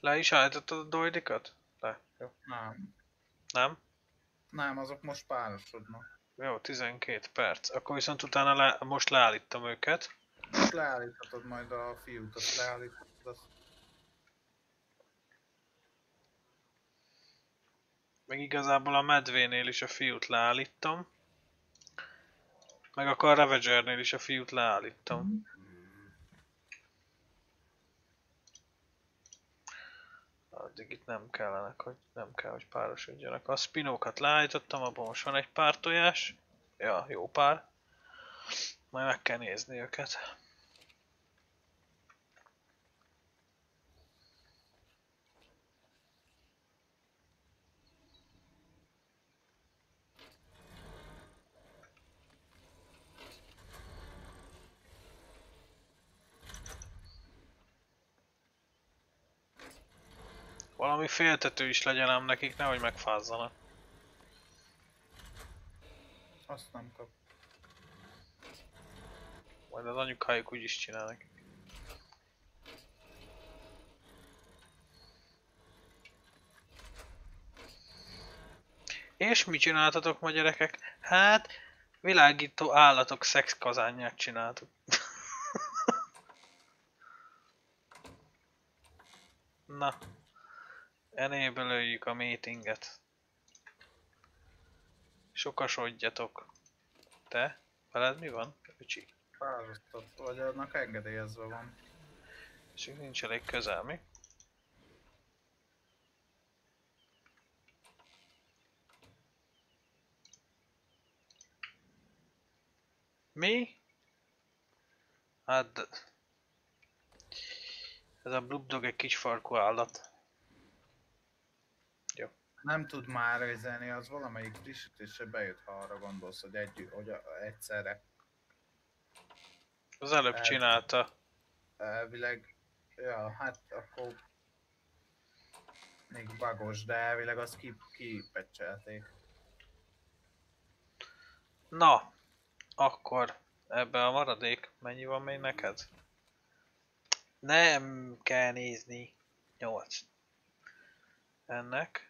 Le is állítottad a doidikat? Le. Jó. Nem. Nem? Nem, azok most párosodnak. Jó, 12 perc. Akkor viszont utána le, most leállítom őket. Most leállíthatod majd a fiút, azt leállíthatod, azt Meg igazából a medvénél is a fiút leállítom. Meg akkor a Ravagernél is a fiút leállítom. Addig itt nem kellene, hogy nem kell, hogy párosodjanak. A spinókat leállítottam, abban most van egy pár tojás. Ja, jó pár. Majd meg kell nézni őket. Valami féltető is legyen ám nekik, nehogy megfázzanak. azt nem kap. Majd az anyukájuk úgy is csinál nekik. És mit csináltatok ma gyerekek? Hát, Világító állatok szex kazánját csináltuk. Na. Enébelőjük a meetinget. Sokasodjatok. Te? Veled mi van? Öcsi. Fárasztott, vagy annak engedélyezve van. És nincs elég közel, mi? Mi? Hát... Ez a Blubdog egy kis farkú állat. Nem tud már üzenni, az valamelyik frissítésre bejött, ha arra gondolsz, hogy egy, hogy a- egyszerre. Az előbb Hát. csinálta. Elvileg, ja, hát akkor még bagos, de elvileg azt ki, kipecselték. Na, akkor ebbe a maradék mennyi van még neked? Nem kell nézni. 8. Ennek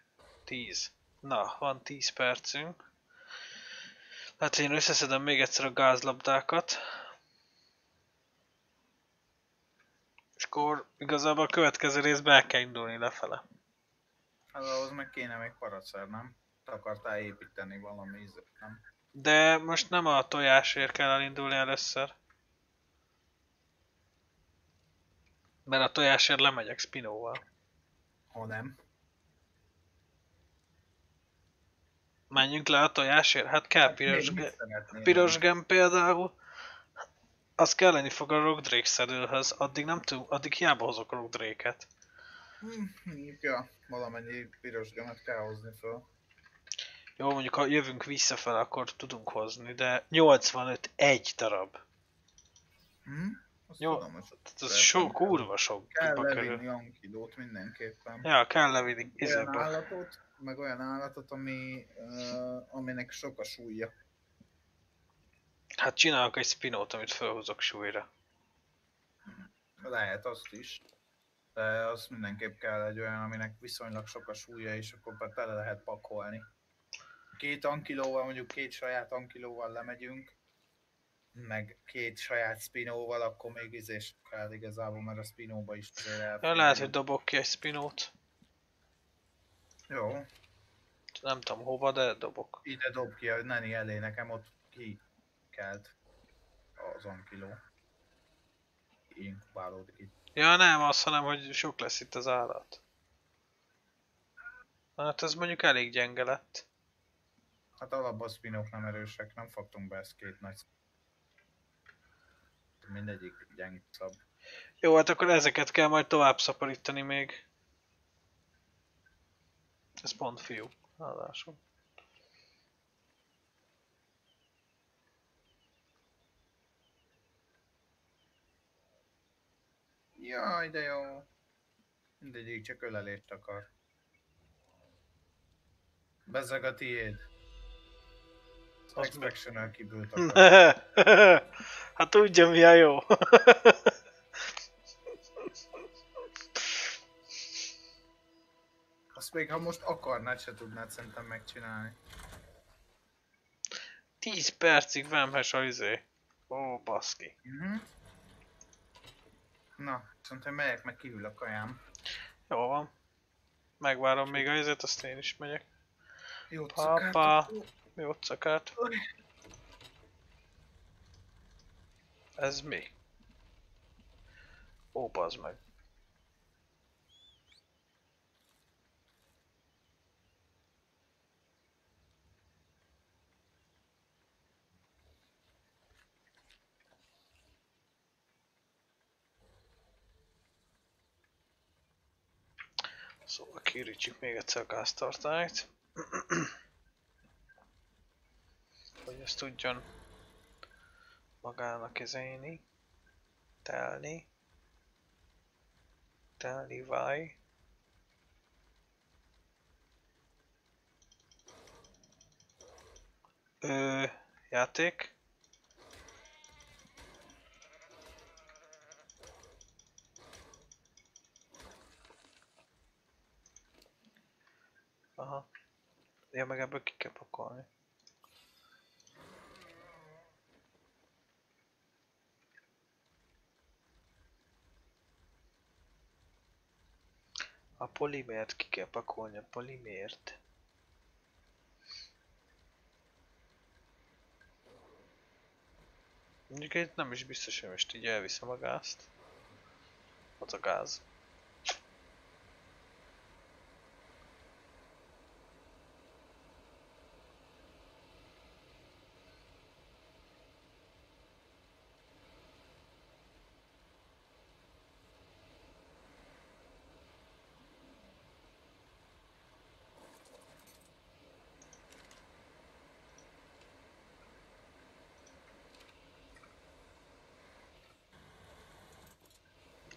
10. Na, van 10 percünk. Hát én összeszedem még egyszer a gázlabdákat. És akkor igazából a következő részben el kell indulni lefele. Hát ahhoz meg kéne még paracer, nem? Te akartál építeni valami ízet, nem? De most nem a tojásért kell elindulni először. Mert a tojásért lemegyek spinóval. Ha nem. Menjünk le a tojásért? Hát kell piros, ge- szeretnél? piros gem például. Az kelleni fog a Drake szedőhöz, addig nem tudom, addig hiába hozok a Drake-et. Hm, Ja, valamennyi piros gemet kell hozni föl. Jó, mondjuk ha jövünk visszafele, akkor tudunk hozni, de 85 egy darab. Hm? Azt Jó, tudom, Tehát ez sok, kurva sok kell levinni ankidót mindenképpen. Ja, kell levinni izébe. állatot, meg olyan állatot, ami, uh, aminek sok a súlya. Hát csinálok egy spinót, amit felhozok súlyra. Lehet azt is. De az mindenképp kell egy olyan, aminek viszonylag sok a súlya, és akkor már tele lehet pakolni. Két ankilóval, mondjuk két saját ankilóval lemegyünk, meg két saját spinóval, akkor még izés kell igazából, mert a spinóba is Ja, elfér. lehet, hogy dobok ki egy spinót. Jó, Nem tudom hova, de dobok. ide dob ki a Neni elé, nekem ott ki kelt az ankiló. Inkubálódik itt. Ja nem, az, hanem hogy sok lesz itt az állat. Hát ez mondjuk elég gyenge lett. Hát alapban a spinok nem erősek, nem fogtunk be ezt két nagy Mindegyik gyeng szab. Jó, hát akkor ezeket kell majd tovább szaporítani még. Ez pont fiú. Ráadásul. Jaj, de jó. Mindegyik csak ölelést akar. Bezzeg a tiéd. Extraction-el kibült akar. hát tudja mi a jó. Azt még ha most akarnád, se tudnád szerintem megcsinálni. 10 percig vemhes a izé. Ó, baszki. Uh-huh. Na, szerintem megyek, meg kihűl a kajám. Jó van. Megvárom még a izét, azt én is megyek. Jó, Papa. Jó cakát. Ez mi? Ó, bazd meg. Szóval kiürítsük még egyszer a gáztartályt. hogy ezt tudjon magának izéni, telni, telni vaj. Ö, játék. Aha. Ja, meg ebből ki kell pakolni. A polimért ki kell pakolni, a polimért. Mondjuk itt nem is biztos, hogy most így elviszem a gázt. Az a gáz.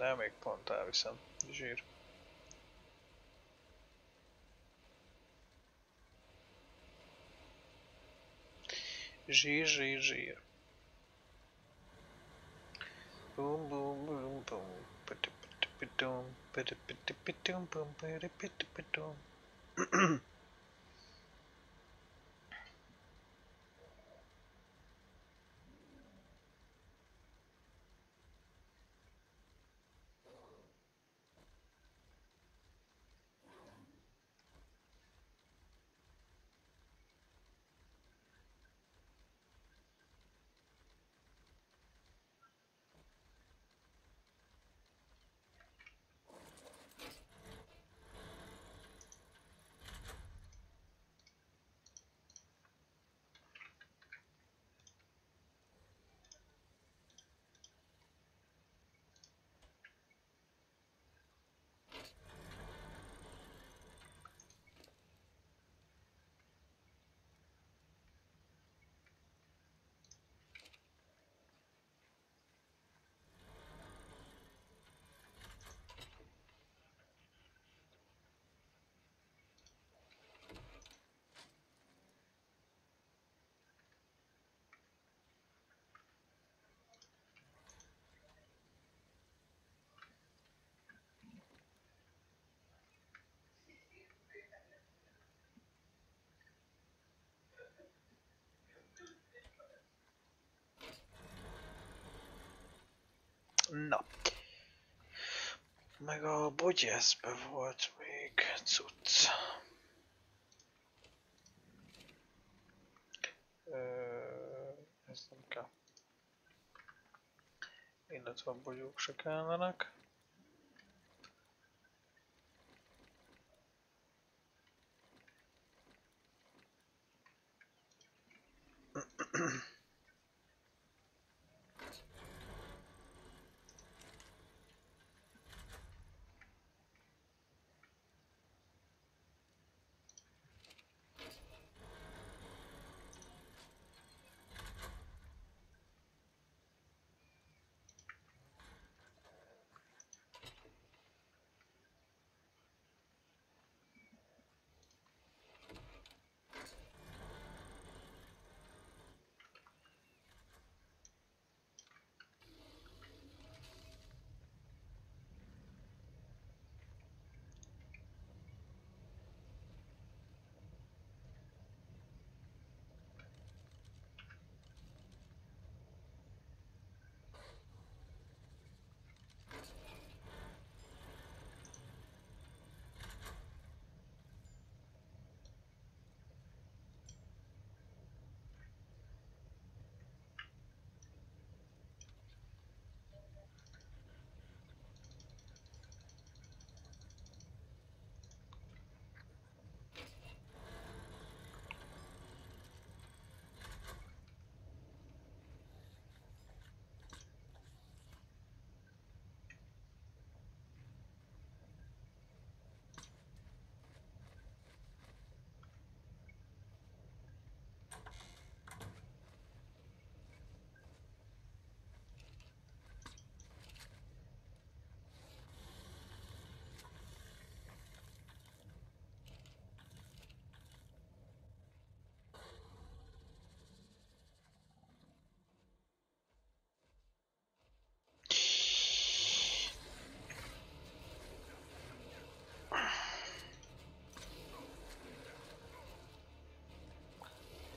De még pont elviszem. Zsír. Zsír, zsír, zsír. Boom, boom, boom, boom. Piti-piti-pitum, piti-piti-pitum, boom, piti-piti-pitum. Na. Meg a bogyászbe volt még cucc. Ez nem kell. Illetve a bogyók se kellenek.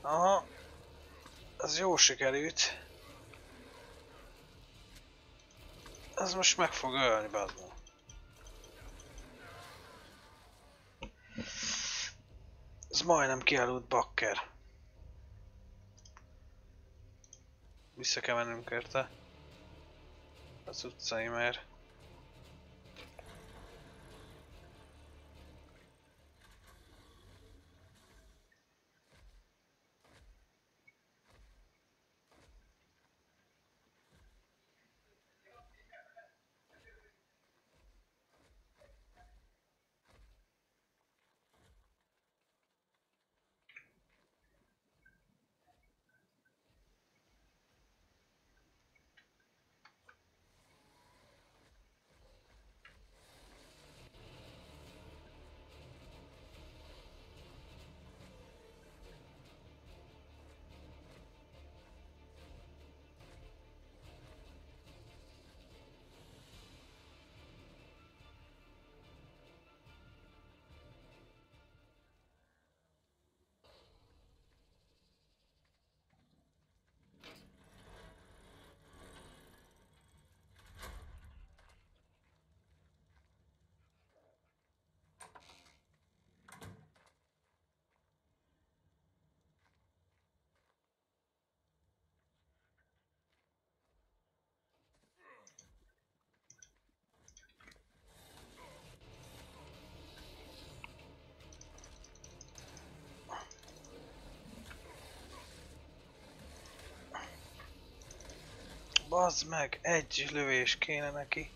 Aha. Az jó sikerült. Ez most meg fog ölni benne. Ez majdnem kiállult bakker. Vissza kell mennünk érte. Az utcaimért. Bazd meg, egy lövés kéne neki.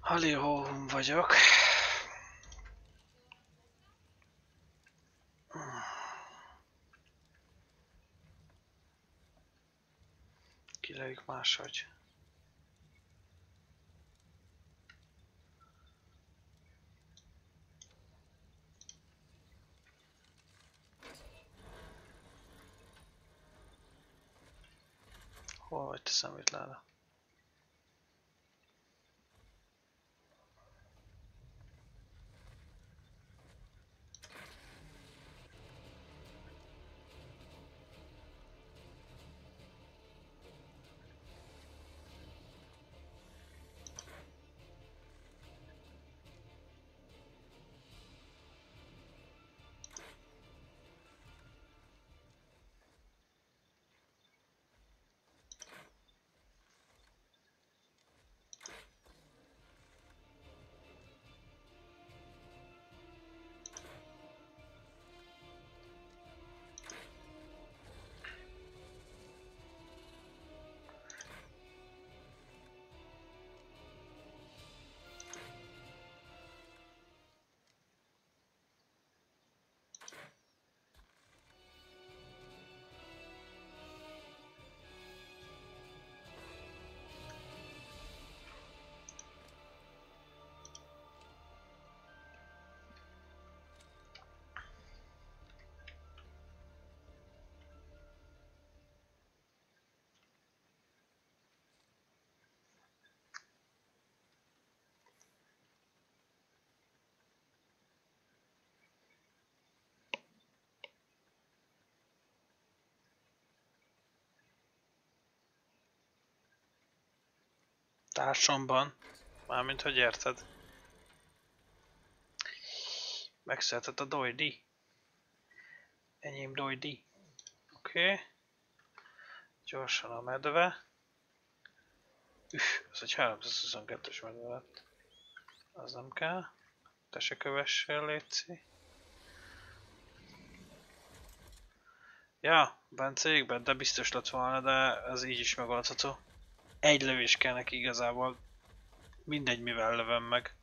Halihóhum vagyok. Kilőjük máshogy. Hol vagy te Társamban. Mármint, hogy érted. Megszületett a dojdi. Enyém dojdi. Oké. Okay. Gyorsan a medve. Üff, ez egy 322-es medve lett. Az nem kell. Te se kövessél, létszi. Ja, Bencékben, de biztos lett volna, de ez így is megoldható. Egy lövés kell neki igazából. Mindegy, mivel lövöm meg.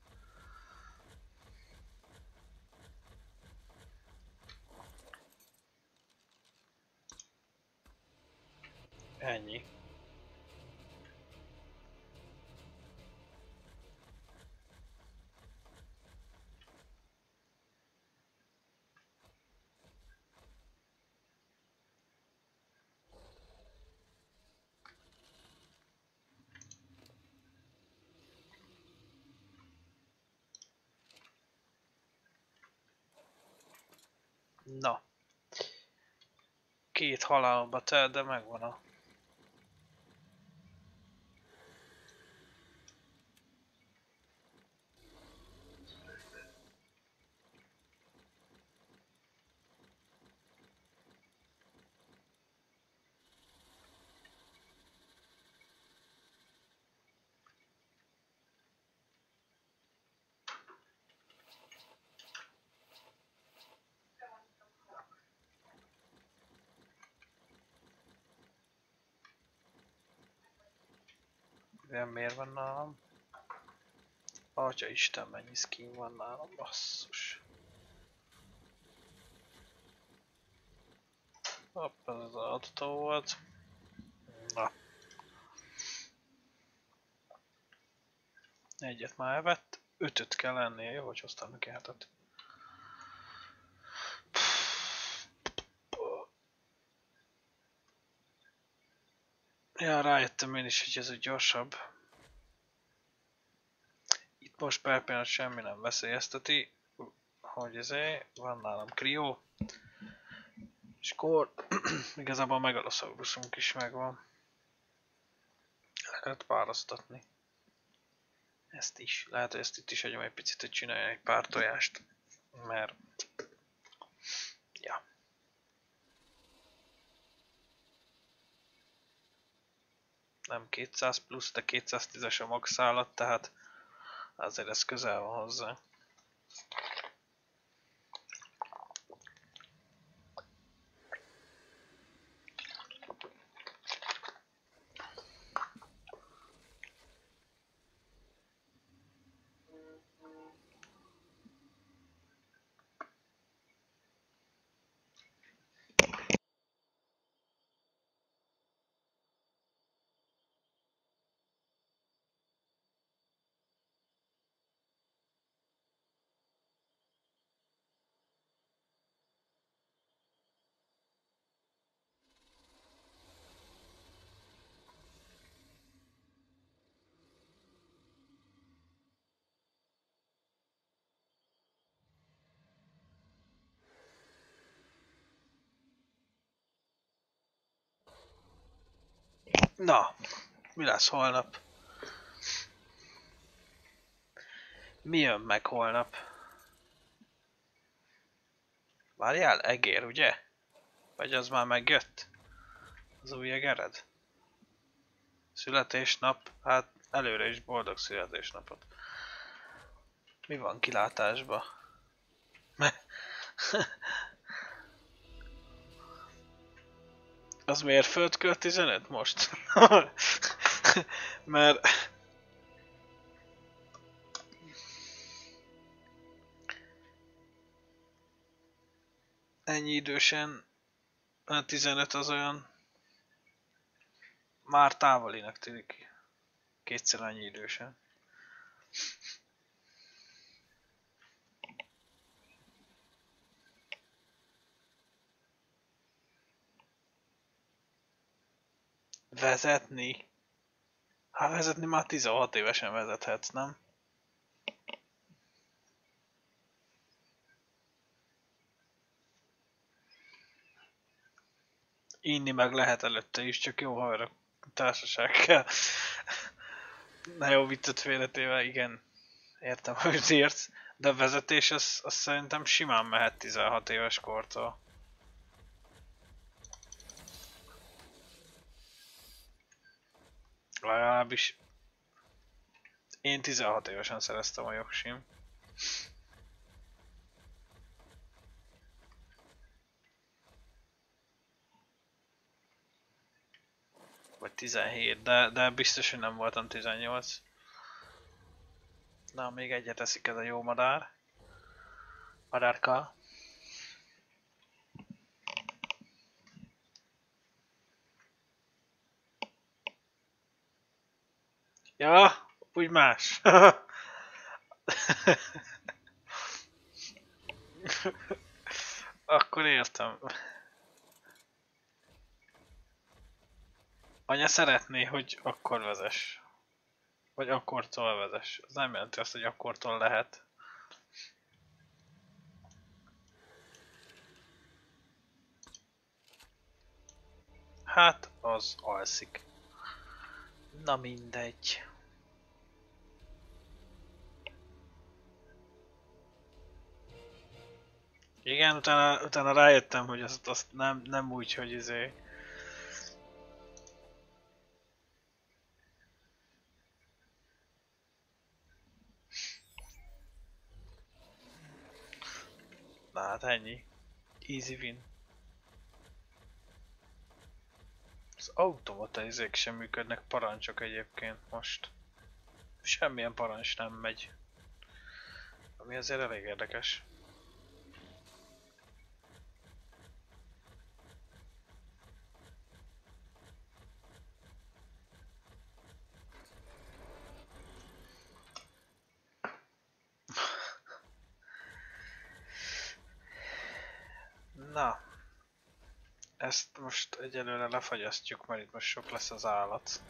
Ennyi. Na. Két halálba tel, de megvan a... Nem miért van nálam? Atya Isten, mennyi skin van nálam, basszus. Hopp, ez az autó volt. Na. Egyet már elvett, ötöt kell lennie, jó, hogy hoztam neki hetet. Ja, rájöttem én is, hogy ez egy gyorsabb. Itt most per pillanat semmi nem veszélyezteti, hogy ezé, van nálam krió. És akkor igazából a megalosaurusunk is megvan. Lehet párasztatni. Ezt is. Lehet, hogy ezt itt is hagyom egy picit, hogy csinálja egy pár tojást. Mert... Nem 200 plusz, de 210-es a max állat, tehát azért ez közel van hozzá. Na, mi lesz holnap? Mi jön meg holnap? Várjál, egér, ugye? Vagy az már megjött? Az új egered? Születésnap? Hát előre is boldog születésnapot. Mi van kilátásba? Az miért földkör 15 most? Mert... Ennyi idősen a 15 az olyan már távolinak tűnik. Kétszer annyi idősen. Vezetni? Hát vezetni már 16 évesen vezethetsz, nem? Inni meg lehet előtte is, csak jó hajra társaság kell. Na jó, viccet félretéve, igen. Értem, hogy értsz. De a vezetés az, az szerintem simán mehet 16 éves kortól. Legalábbis én 16 évesen szereztem a jogsim. Vagy 17, de, de biztos, hogy nem voltam 18. Na, még egyet eszik ez a jó madár. Madárka. Ja, úgy más. Akkor értem. Anya szeretné, hogy akkor vezess. Vagy akkortól vezess. Ez nem jelenti azt, hogy akkortól lehet. Hát, az alszik. Na mindegy. Igen, utána, utána rájöttem, hogy azt, azt nem, nem úgy, hogy izé... Na hát ennyi. Easy win. Az automata izék sem működnek, parancsok egyébként most. Semmilyen parancs nem megy. Ami azért elég érdekes. Na. Ezt most egyelőre lefagyasztjuk, mert itt most sok lesz az állat.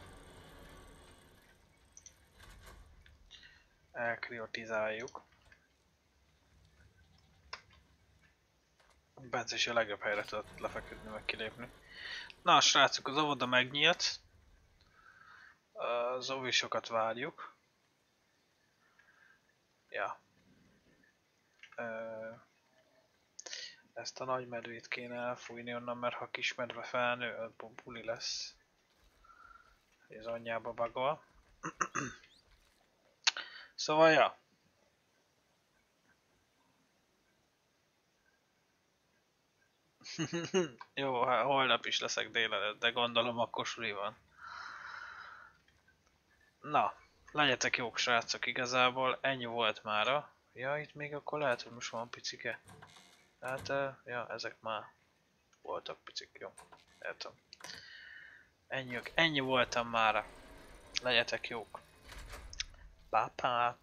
Elkriotizáljuk. Bence is a legjobb helyre tudott lefeküdni, meg kilépni. Na, srácok, az óvoda megnyílt. Az óvisokat várjuk. Ja. Ö, ezt a nagy medvét kéne elfújni onnan, mert ha kis medve felnő, buli lesz. Az anyjába bagol. szóval, ja. Jó, hát holnap is leszek délelőtt, de gondolom akkor suli van. Na, legyetek jók srácok, igazából ennyi volt mára. Ja, itt még akkor lehet, hogy most van picike. Hát, uh, ja, ezek már voltak picik, jó. Értem. Ennyi, ennyi voltam mára. Legyetek jók. Pá, pá.